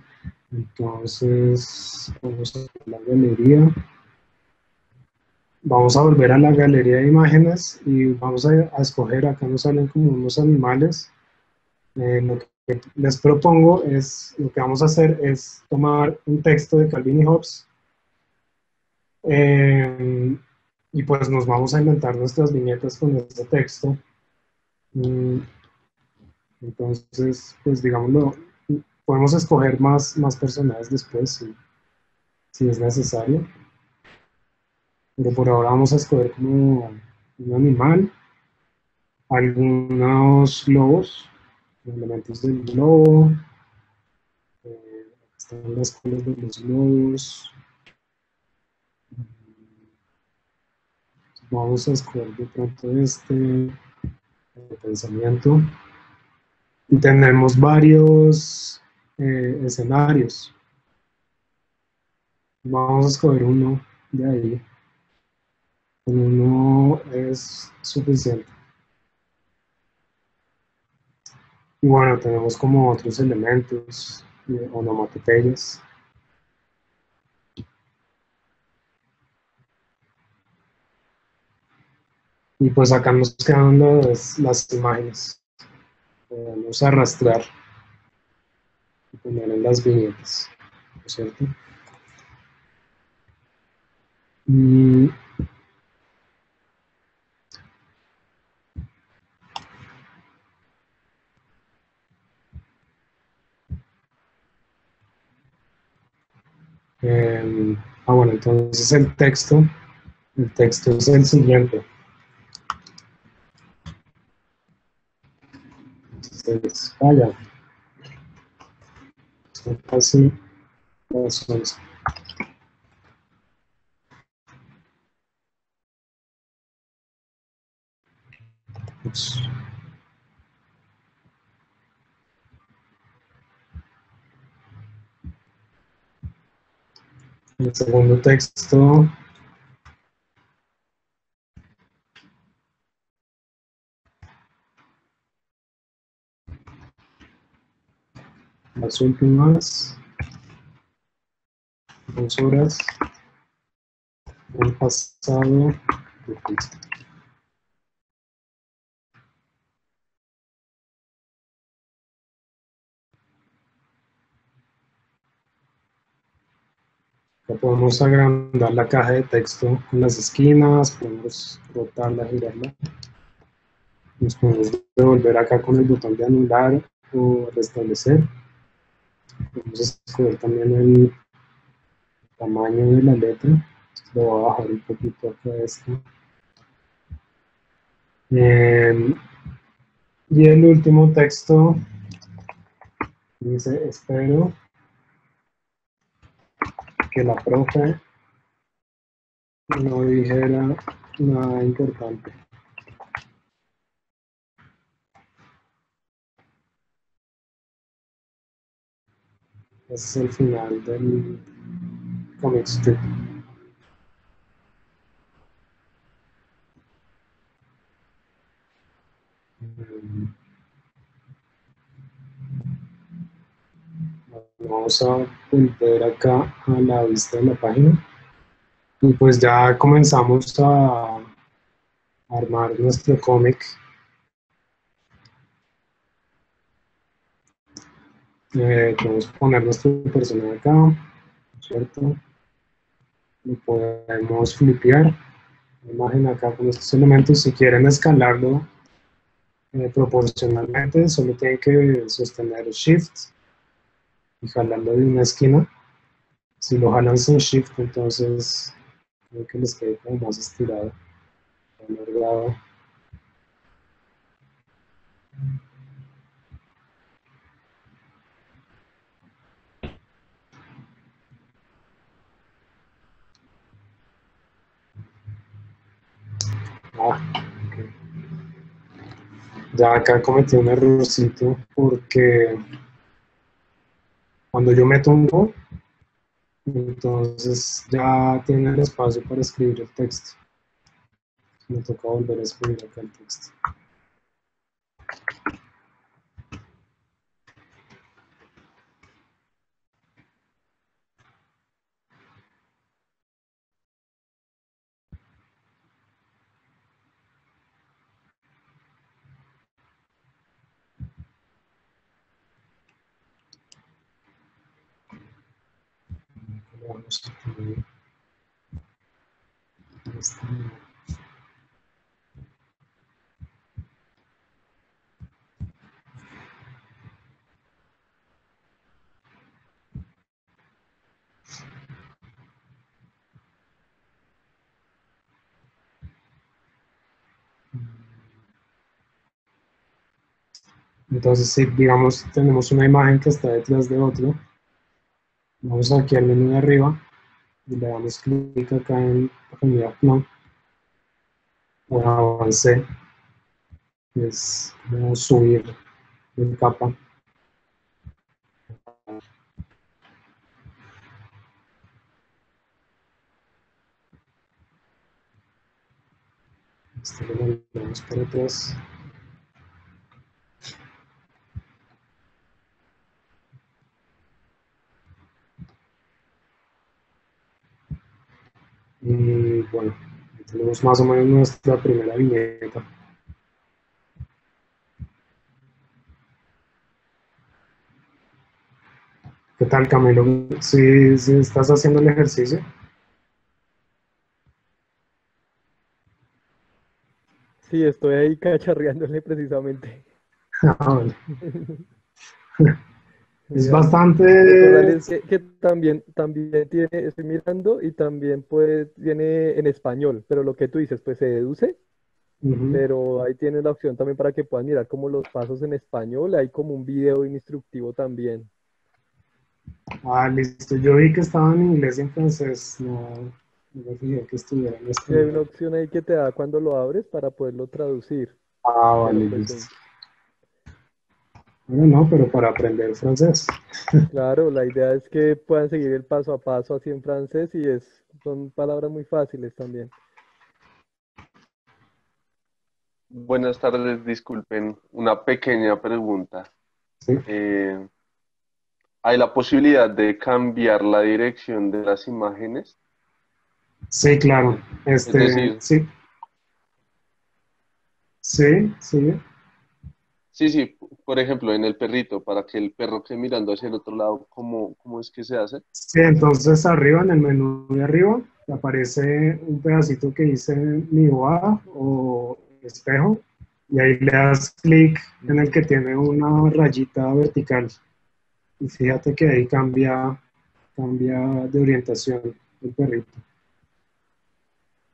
Entonces, vamos a la galería. Vamos a volver a la galería de imágenes y vamos a, escoger, acá nos salen como unos animales. Eh, lo que les propongo es, lo que vamos a hacer es tomar un texto de Calvin y Hobbes eh, y pues nos vamos a inventar nuestras viñetas con este texto. Mm, entonces, pues digámoslo, podemos escoger más, más personajes después si, si es necesario. Pero por ahora vamos a escoger como un animal, algunos lobos, elementos del lobo, eh, están las colas de los lobos. Vamos a escoger de pronto este el pensamiento. Y tenemos varios eh, escenarios. Vamos a escoger uno de ahí. Con uno es suficiente. Y bueno, tenemos como otros elementos, eh, onomatopeyas. Y pues acá nos quedan las, las imágenes. Vamos a arrastrar y poner en las viñetas, ¿no es cierto? Y Eh, ah, bueno, entonces el texto, el texto es el siguiente. Entonces, vaya. Son casi las 11. Ups. El segundo texto. Últimas dos horas han pasado. podemos agrandar la caja de texto con las esquinas, podemos rotarla, girarla. Nos podemos devolver acá con el botón de anular o restablecer. Podemos escoger también el tamaño de la letra. Lo voy a bajar un poquito acá esto. Eh, y el último texto dice, espero que la profe no dijera nada importante. Ese es el final del comic strip. Vamos a volver acá a la vista de la página. Y pues ya comenzamos a armar nuestro cómic. Eh, podemos poner nuestro personaje acá, ¿cierto? Lo podemos flipear. La imagen acá con estos elementos. Si quieren escalarlo eh, proporcionalmente, solo tienen que sostener Shift y jalarlo de una esquina. Si lo jalan sin shift, entonces creo que les quede como más estirado, alargado. Ya acá cometí un errorcito porque cuando yo meto un entonces ya tiene el espacio para escribir el texto. Me toca volver a escribir acá el texto. Entonces, si digamos tenemos una imagen que está detrás de otro, vamos aquí al menú de arriba y le damos clic acá en unidad plan o avance, es como subir en capa. Este lo mandamos para atrás. Y bueno, tenemos más o menos nuestra primera viñeta. ¿Qué tal, Camilo? ¿Sí, sí estás haciendo el ejercicio? Sí, estoy ahí cacharreándole precisamente. Ah, vale. Es bastante... Que, que, también, también tiene, estoy mirando y también pues tiene en español, pero lo que tú dices pues se deduce, pero ahí tienes la opción también para que puedan mirar como los pasos en español, hay como un video instructivo también. Ah, listo. Yo vi que estaba en inglés y en francés. No, no fijé que estuviera en Y hay una español. opción ahí que te da cuando lo abres para poderlo traducir. Ah, vale, pues, listo. Bueno, no, pero para aprender francés. Claro, la idea es que puedan seguir el paso a paso así en francés y es, son palabras muy fáciles también. Buenas tardes, disculpen, una pequeña pregunta. Sí. Eh, ¿hay la posibilidad de cambiar la dirección de las imágenes? Sí, claro. Este, decir- sí. Sí, sí. Sí, sí, por ejemplo, en el perrito, para que el perro quede mirando hacia el otro lado, ¿cómo, cómo es que se hace? Sí, entonces arriba, en el menú de arriba, aparece un pedacito que dice miroir o espejo, y ahí le das clic en el que tiene una rayita vertical. Y fíjate que ahí cambia, cambia de orientación el perrito.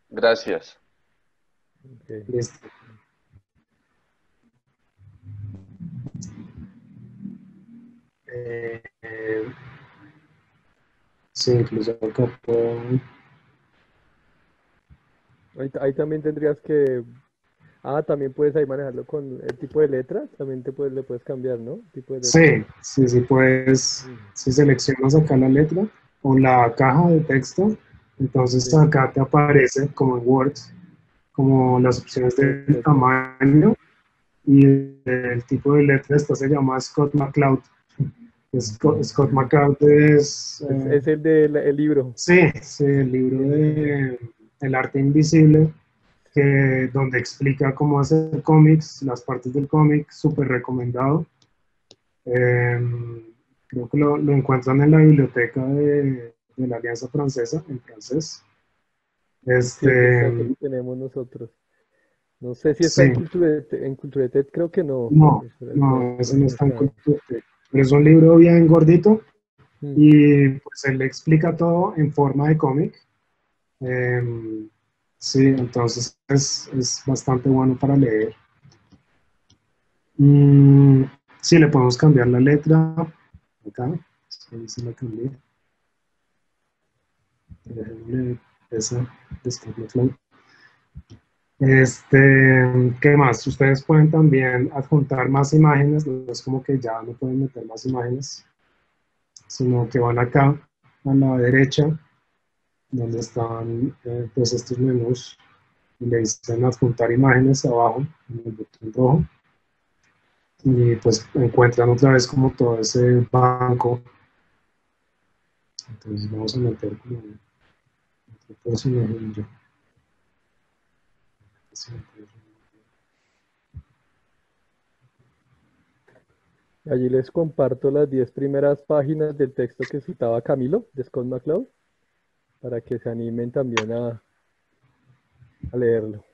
Gracias. Ok. Listo. Eh, sí, incluso acá puedo- Ahí, ahí también tendrías que... Ah, también puedes ahí manejarlo con el tipo de letras, también te puedes, le puedes cambiar, ¿no? Tipo de. Sí, sí, sí, puedes, si seleccionas acá la letra o la caja de texto, entonces Sí. acá te aparece como en Word, como las opciones del tamaño y el tipo de letra, esta se llama Scott McCloud. Scott, Scott McCloud es... Es, eh, es el del el libro. Sí, sí, el libro de El arte invisible, que, donde explica cómo hacer cómics, las partes del cómic, súper recomendado. Em, creo que lo, lo encuentran en la biblioteca de, de la Alianza Francesa, en francés. Sí, Este, ese es tenemos nosotros. No sé si está en Sí. Culturete, en Culturetet, creo que no. no, no, ese no está en está. Pero es un libro bien gordito Mm. y pues él explica todo en forma de cómic. Em, sí, entonces es, es bastante bueno para leer. Mm, sí, le podemos cambiar la letra acá. Sí, sí la cambié. Dejémosle esa de Scott McCloud. Este, ¿qué más? Ustedes pueden también adjuntar más imágenes, no es como que ya no pueden meter más imágenes, sino que van acá a la derecha, donde están eh, pues estos menús, y le dicen adjuntar imágenes abajo, en el botón rojo, y pues encuentran otra vez como todo ese banco. Entonces vamos a meter como otro personaje. Allí les comparto las 10 primeras páginas del texto que citaba Camilo, de Scott McCloud. para que se animen también a, a leerlo.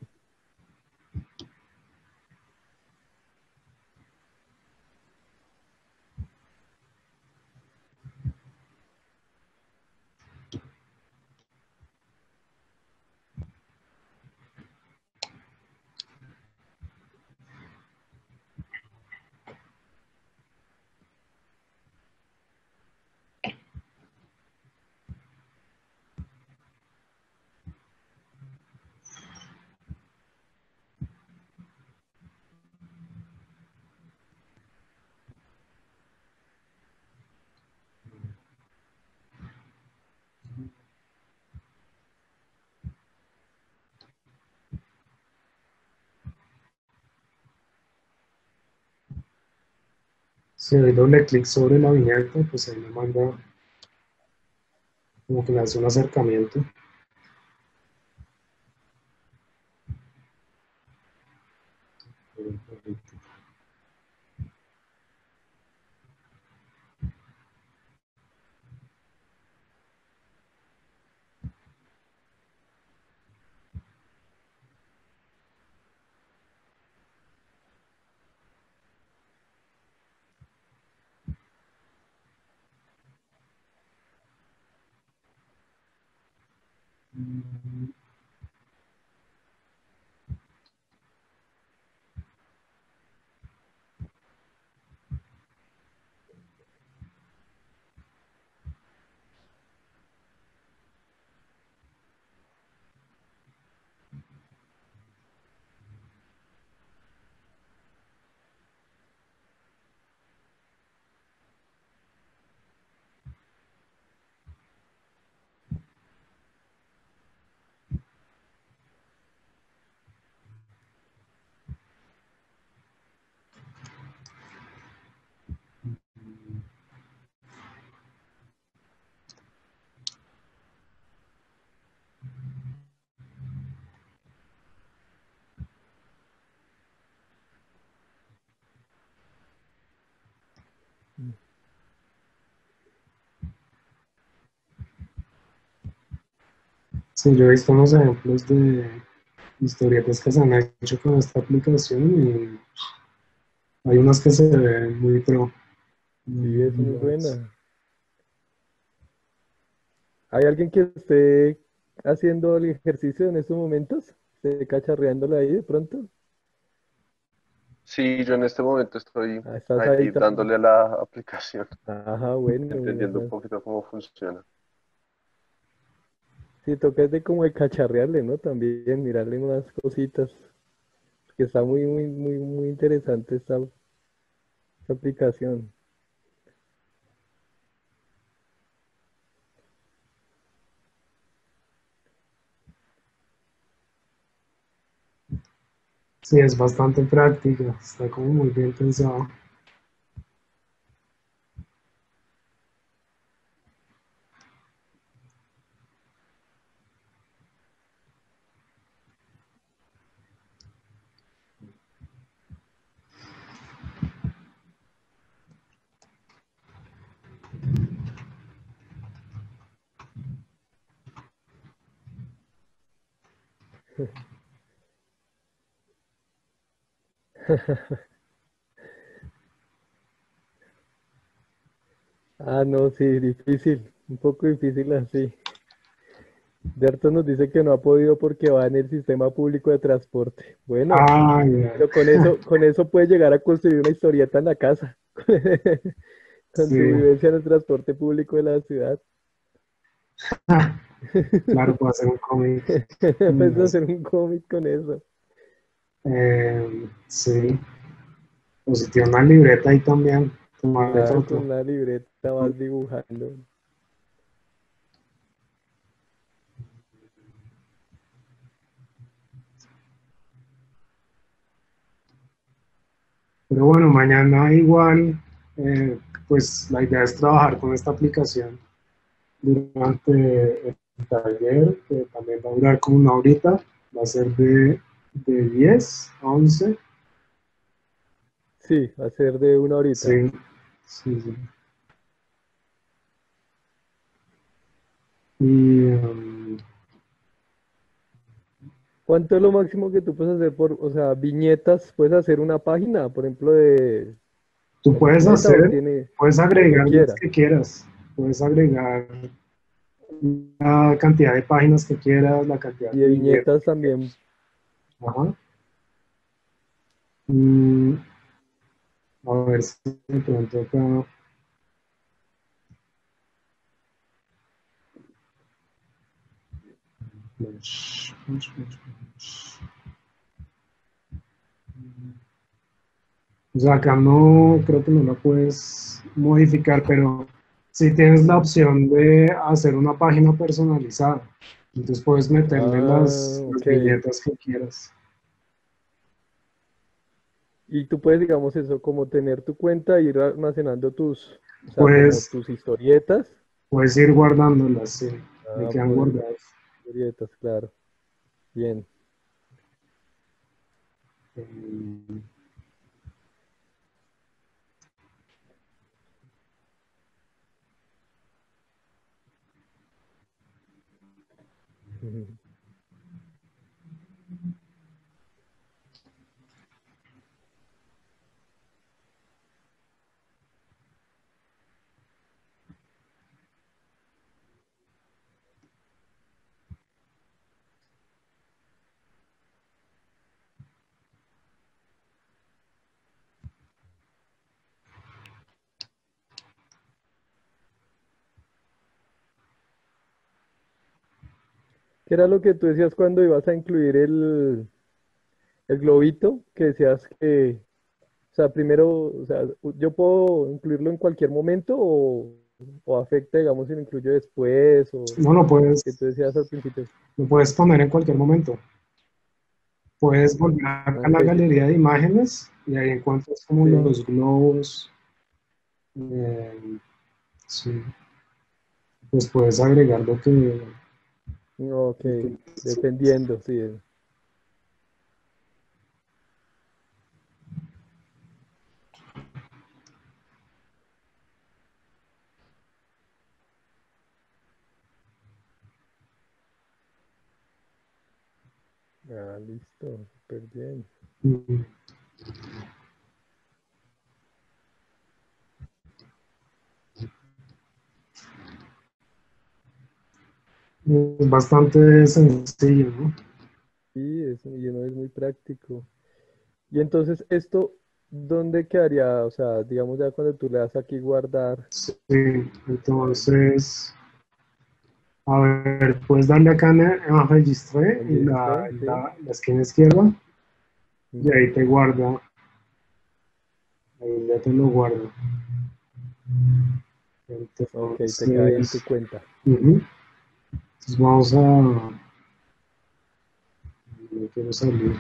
Si doy doble clic sobre la viñeta, pues ahí me manda como que me hace un acercamiento. Mm-hmm. Sí, yo he visto unos ejemplos de historietas que se han hecho con esta aplicación y hay unas que se ven muy pro. Sí, es muy buena. ¿Hay alguien que esté haciendo el ejercicio en estos momentos? ¿Esté cacharreándole ahí de pronto? Sí, yo en este momento estoy Ah, ahí dándole a la aplicación, Ajá, bueno. entendiendo un poquito cómo funciona. Sí, toca de como de cacharrearle, ¿no? También mirarle unas cositas. Que está muy, muy, muy, muy interesante esta, esta aplicación. Sí, es bastante práctica, está como muy bien pensado. Ah, no, sí, difícil, un poco difícil así. Derto nos dice que no ha podido porque va en el sistema público de transporte. Bueno, Ah, pero con eso, con eso puede llegar a construir una historieta en la casa, con su vivencia en el transporte público de la ciudad. Claro, puedo hacer un cómic. Puedes hacer un cómic con eso. Eh, sí. O si tiene una libreta ahí también, tomarle Claro, foto. con la libreta vas dibujando. Pero bueno, mañana igual, eh, pues la idea es trabajar con esta aplicación durante el taller, que también va a durar como una horita, va a ser de, de 10 a 11. Sí, ser de una horita. Sí, sí, sí. Y, um, ¿Cuánto es lo máximo que tú puedes hacer por, o sea, viñetas? ¿Puedes hacer una página, por ejemplo, de... tú puedes hacer, tiene- puedes agregar las que quieras. Puedes agregar la cantidad de páginas que quieras, la cantidad Y de viñetas también. Ajá. Mm, a ver si de pronto acá. O sea, acá no, creo que no la puedes modificar, pero sí tienes la opción de hacer una página personalizada. Entonces puedes meterle Ah, las, las ok. viñetas que quieras. Y tú puedes, digamos, eso, como tener tu cuenta e ir almacenando tus, o sea, como Pues- tus historietas. Puedes ir guardándolas, sí. Me Ah, quedan pues, guardadas. historietas, claro. Bien. Mm, Hmm. ¿Qué era lo que tú decías cuando ibas a incluir el, el globito? Que decías que, o sea, primero, o sea, ¿yo puedo incluirlo en cualquier momento o, o afecta, digamos, si lo incluyo después? O No lo puedes, que tú decías al principio. lo puedes poner en cualquier momento. Puedes volver a la galería de imágenes y ahí encuentras como Sí. los globos. eh, sí. Pues puedes agregar lo que, Ok, dependiendo, sí. Ah, listo, súper bien. Es bastante sencillo, ¿no? Sí, es, y uno es muy práctico. Y entonces, ¿esto dónde quedaría? O sea, digamos ya cuando tú le das aquí guardar. Sí, entonces, a ver, puedes darle acá en, en registré y la, sí. la, la esquina izquierda y ahí te guarda, ahí ya te lo guarda. Ok, te queda ahí en tu Entonces, cuenta. ujú. Entonces vamos a, quiero salir.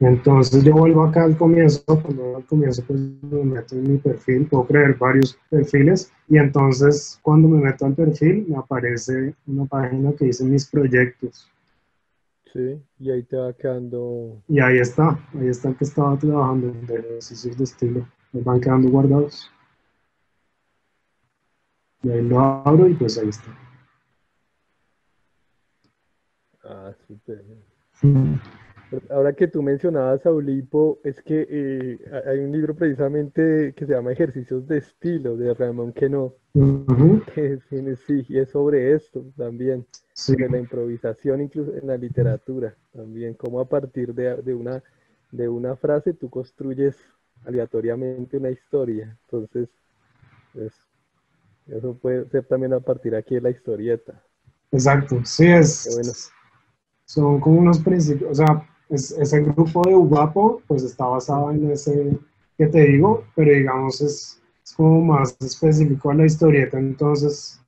Entonces yo vuelvo acá al comienzo, cuando al comienzo pues me meto en mi perfil, puedo crear varios perfiles y entonces cuando me meto al perfil me aparece una página que dice mis proyectos Sí, y ahí te va quedando. y ahí está, ahí está el que estaba trabajando de ejercicios de estilo, me van quedando guardados. Y ahí lo abro y pues ahí está. Ah, súper. Ahora que tú mencionabas a Ulipo, es que eh, hay un libro precisamente que se llama Ejercicios de Estilo de Ramón Queneau, Ujú, que sí, y es sobre esto también, Sí, sobre la improvisación incluso en la literatura también, cómo a partir de, de una, de una frase tú construyes aleatoriamente una historia. Entonces, pues, eso puede ser también a partir aquí de la historieta. exacto, sí es. Bueno. son como unos principios, o sea, es, ese grupo de UBAPO pues está basado en ese que te digo, pero digamos es, es como más específico a la historieta, entonces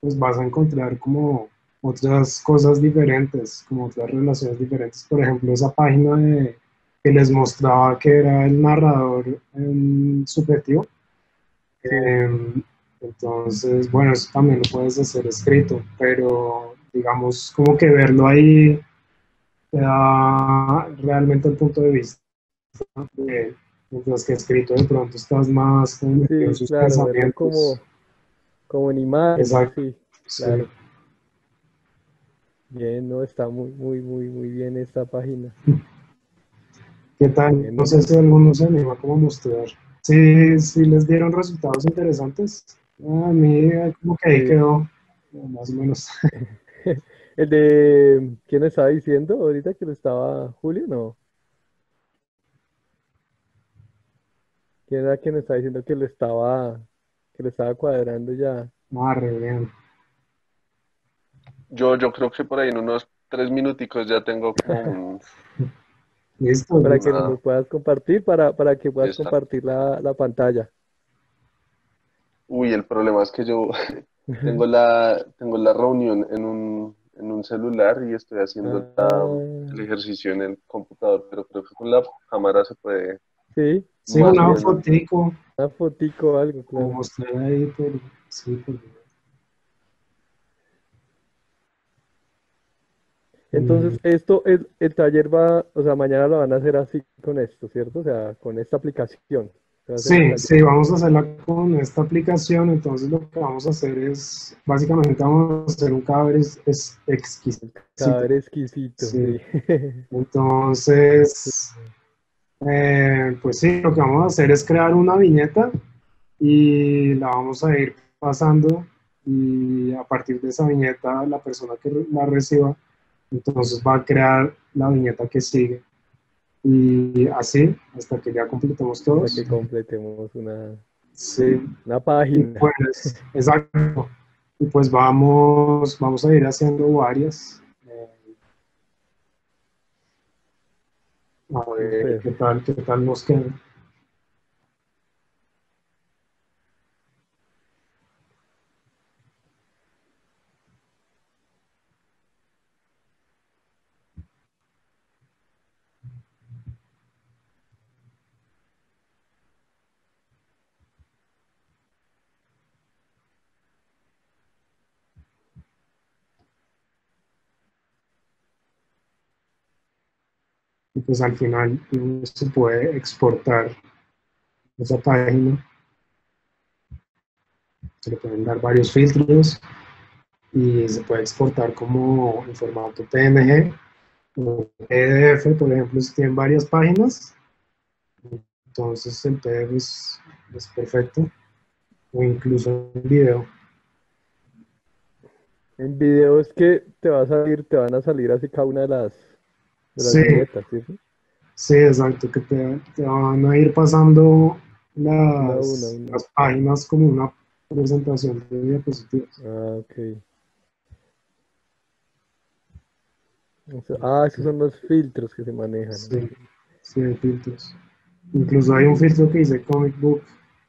pues vas a encontrar como otras cosas diferentes, como otras relaciones diferentes. Por ejemplo, esa página de, que les mostraba que era el narrador em, subjetivo. Em, entonces, bueno, eso también lo puedes hacer escrito, pero digamos como que verlo ahí te da realmente el punto de vista de, mientras que escrito de pronto estás más Sí, en sus claro, pensamientos. como, como en imagen, Exacto. sí, Sí. claro. Bien, no, está muy, muy, muy, muy bien esta página. ¿Qué tal? No sé si alguno se anima como a mostrar. Sí, sí les dieron resultados interesantes. A mí eh, como que ahí quedó, más o menos. El de, ¿quién estaba diciendo ahorita que lo estaba, Julio? No. ¿Quién era quien estaba diciendo que lo estaba, que lo estaba cuadrando ya? Ah, re bien. Yo, yo creo que por ahí en unos tres minuticos ya tengo como. Listo. Para que nos lo puedas compartir, para, para que puedas compartir la, la pantalla. Uy, el problema es que yo tengo la, tengo la reunión en un, en un celular y estoy haciendo la- Ah. el ejercicio en el computador, pero creo que con la cámara se puede... Sí, una menos. fotico, una fotico o algo, como claro. mostrar ahí por, sí, por- Entonces, esto, el, el taller va, o sea, mañana lo van a hacer así con esto, ¿cierto? O sea, con esta aplicación. Sí, sí, vamos a hacerla con esta aplicación, entonces lo que vamos a hacer es, básicamente vamos a hacer un cadáver es, es exquisito. Cadáver exquisito, Sí. sí. Entonces, eh, pues sí, lo que vamos a hacer es crear una viñeta y la vamos a ir pasando y a partir de esa viñeta la persona que la reciba, entonces va a crear la viñeta que sigue. Y así, hasta que ya completemos todos. que completemos una, Sí, una y página. pues, exacto. Y pues vamos, vamos a ir haciendo varias. eh, a ver qué tal, qué tal nos. Pues al final se puede exportar esa página. Se le pueden dar varios filtros y se puede exportar como en formato PNG o PDF, por ejemplo, si tienen varias páginas, entonces el PDF es, es perfecto, o incluso en video. En videos que te va a salir, te van a salir así cada una de las, de las Sí. ¿sí? Sí, exacto, que te, te van a ir pasando las, Una a una, una. las páginas como una presentación de diapositivas. Ah, ok. O sea, ah, esos son los filtros que se manejan. Sí, sí, hay filtros. Incluso hay un filtro que dice comic book,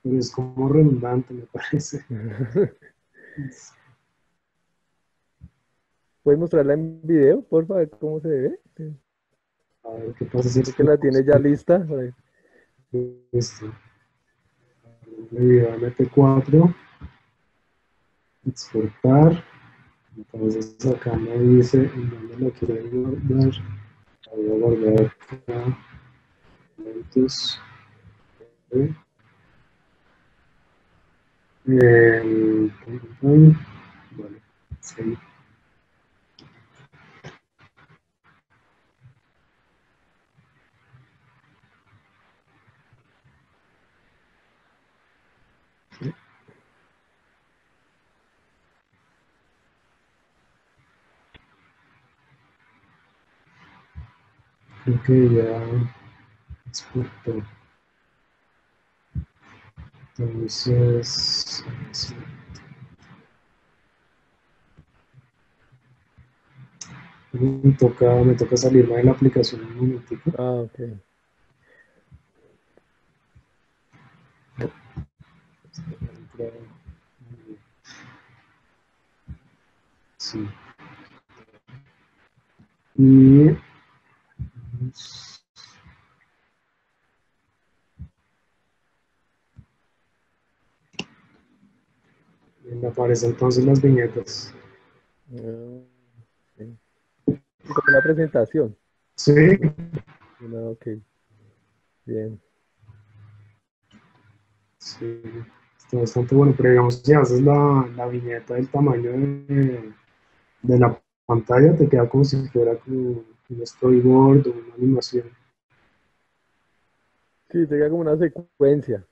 pero es como redundante, me parece. ¿Puedes mostrarla en video, por favor, cómo se ve? Sí. A ver qué pasa si Es que la tienes ya lista. Listo. Video MP4. Exportar. Entonces acá me dice en dónde lo quieren guardar. Voy a guardar acá. Documentos. Ok. Eh, Vale. Sí. Creo que ya exportó. Entonces, sí. me toca, me toca salirme de la aplicación un momentico. Ah, ok. Sí. Y me aparecen entonces las viñetas. Ah, sí. Como una presentación. Sí, Ah, ok. Bien. Sí, está bastante bueno, pero digamos, si haces la, la viñeta del tamaño de, de la pantalla, te queda como si fuera como un storyboard o una animación. Sí, te queda como una secuencia.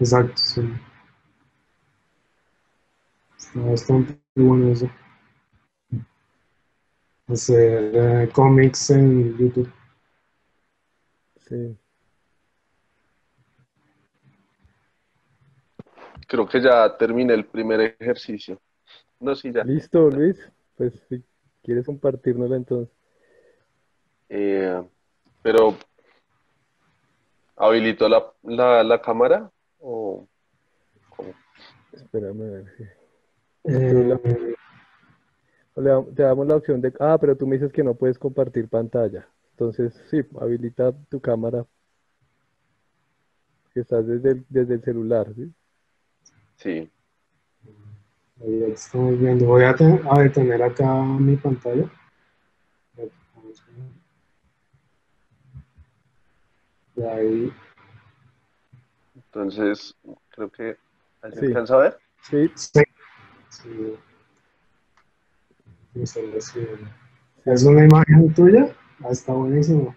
Exacto, sí. Está bastante bueno eso. Hacer eh, cómics en YouTube. Sí. Creo que ya terminé el primer ejercicio. No, sí, ya. Listo, Luis. Pues si quieres compartirnoslo entonces. Eh, pero, ¿habilitó la, la, la cámara? ¿O cómo? Espérame a ver si. Eh, te damos la opción de. Ah, pero tú me dices que no puedes compartir pantalla. Entonces, sí, habilita tu cámara. Que estás desde el, desde el celular, ¿sí? Sí. ahí estamos viendo. Voy a detener acá mi pantalla. Vamos a ver. Y ahí, Entonces, creo que... ¿Alguien Sí. alcanza a ver? Sí, sí. Sí. ¿Es una imagen tuya? Ah, está buenísimo.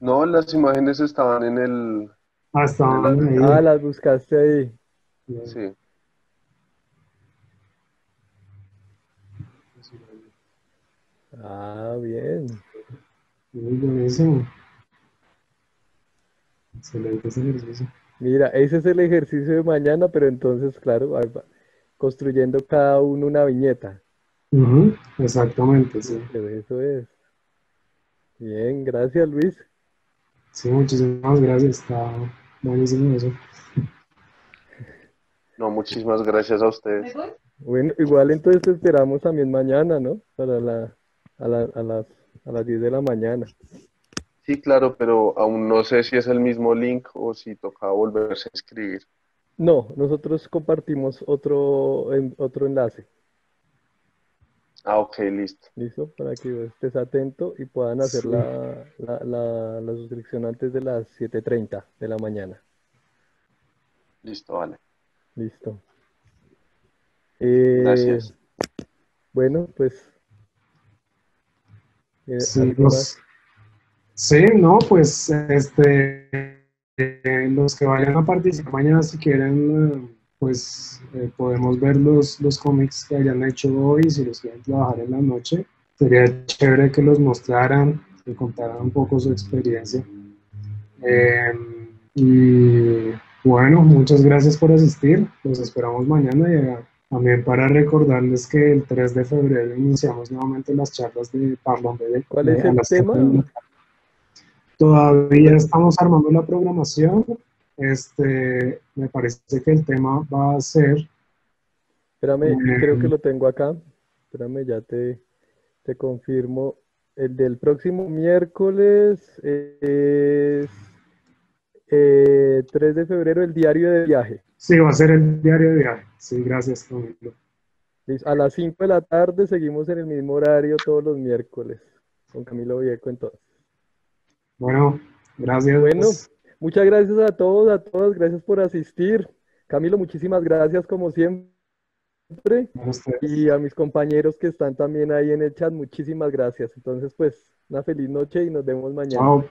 No, las imágenes estaban en el... Ah, estaban ahí. Ah, las buscaste ahí. Sí. Ah, bien. Muy buenísimo. Excelente ese ejercicio. Mira, ese es el ejercicio de mañana, pero entonces, claro, construyendo cada uno una viñeta. Exactamente, sí. Pero eso es. Bien, gracias, Luis. Sí, muchísimas gracias. Está buenísimo eso. No, muchísimas gracias a ustedes. Bueno, igual entonces te esperamos también mañana, ¿no? Para la, a la- a las, a las 10 de la mañana. Sí, claro, pero aún no sé si es el mismo link o si toca volverse a escribir. No, nosotros compartimos otro, en- otro enlace, Ah, ok, listo. ¿listo? Para que estés atento y puedan hacer Sí. la, la, la, la suscripción antes de las 7:30 de la mañana. Listo, vale. Listo. Eh, Gracias. bueno, pues. Eh, Sí, ¿algo los- más? sí, no, pues este, eh, los que vayan a participar mañana, si quieren, eh, pues eh, podemos ver los, los cómics que hayan hecho hoy, si los quieren trabajar en la noche. Sería chévere que los mostraran, que contaran un poco su experiencia. Eh, y bueno, muchas gracias por asistir. Los esperamos mañana y también para recordarles que el 3 de febrero iniciamos nuevamente las charlas de Parlon BD. ¿Cuál es eh, el tema? de. Todavía estamos armando la programación. Este, me parece que el tema va a ser Espérame, Mm. creo que lo tengo acá. Espérame, ya te, te confirmo. El del próximo miércoles es eh, 3 de febrero, el diario de viaje. Sí, va a ser el diario de viaje. Sí, gracias, Camilo. A las 5 de la tarde seguimos en el mismo horario todos los miércoles con Camilo Vieco entonces. Bueno, gracias. Bueno, muchas gracias a todos, a todas, gracias por asistir. Camilo, muchísimas gracias como siempre. A. Y a mis compañeros que están también ahí en el chat, muchísimas gracias. Entonces, pues, una feliz noche y nos vemos mañana. Chao.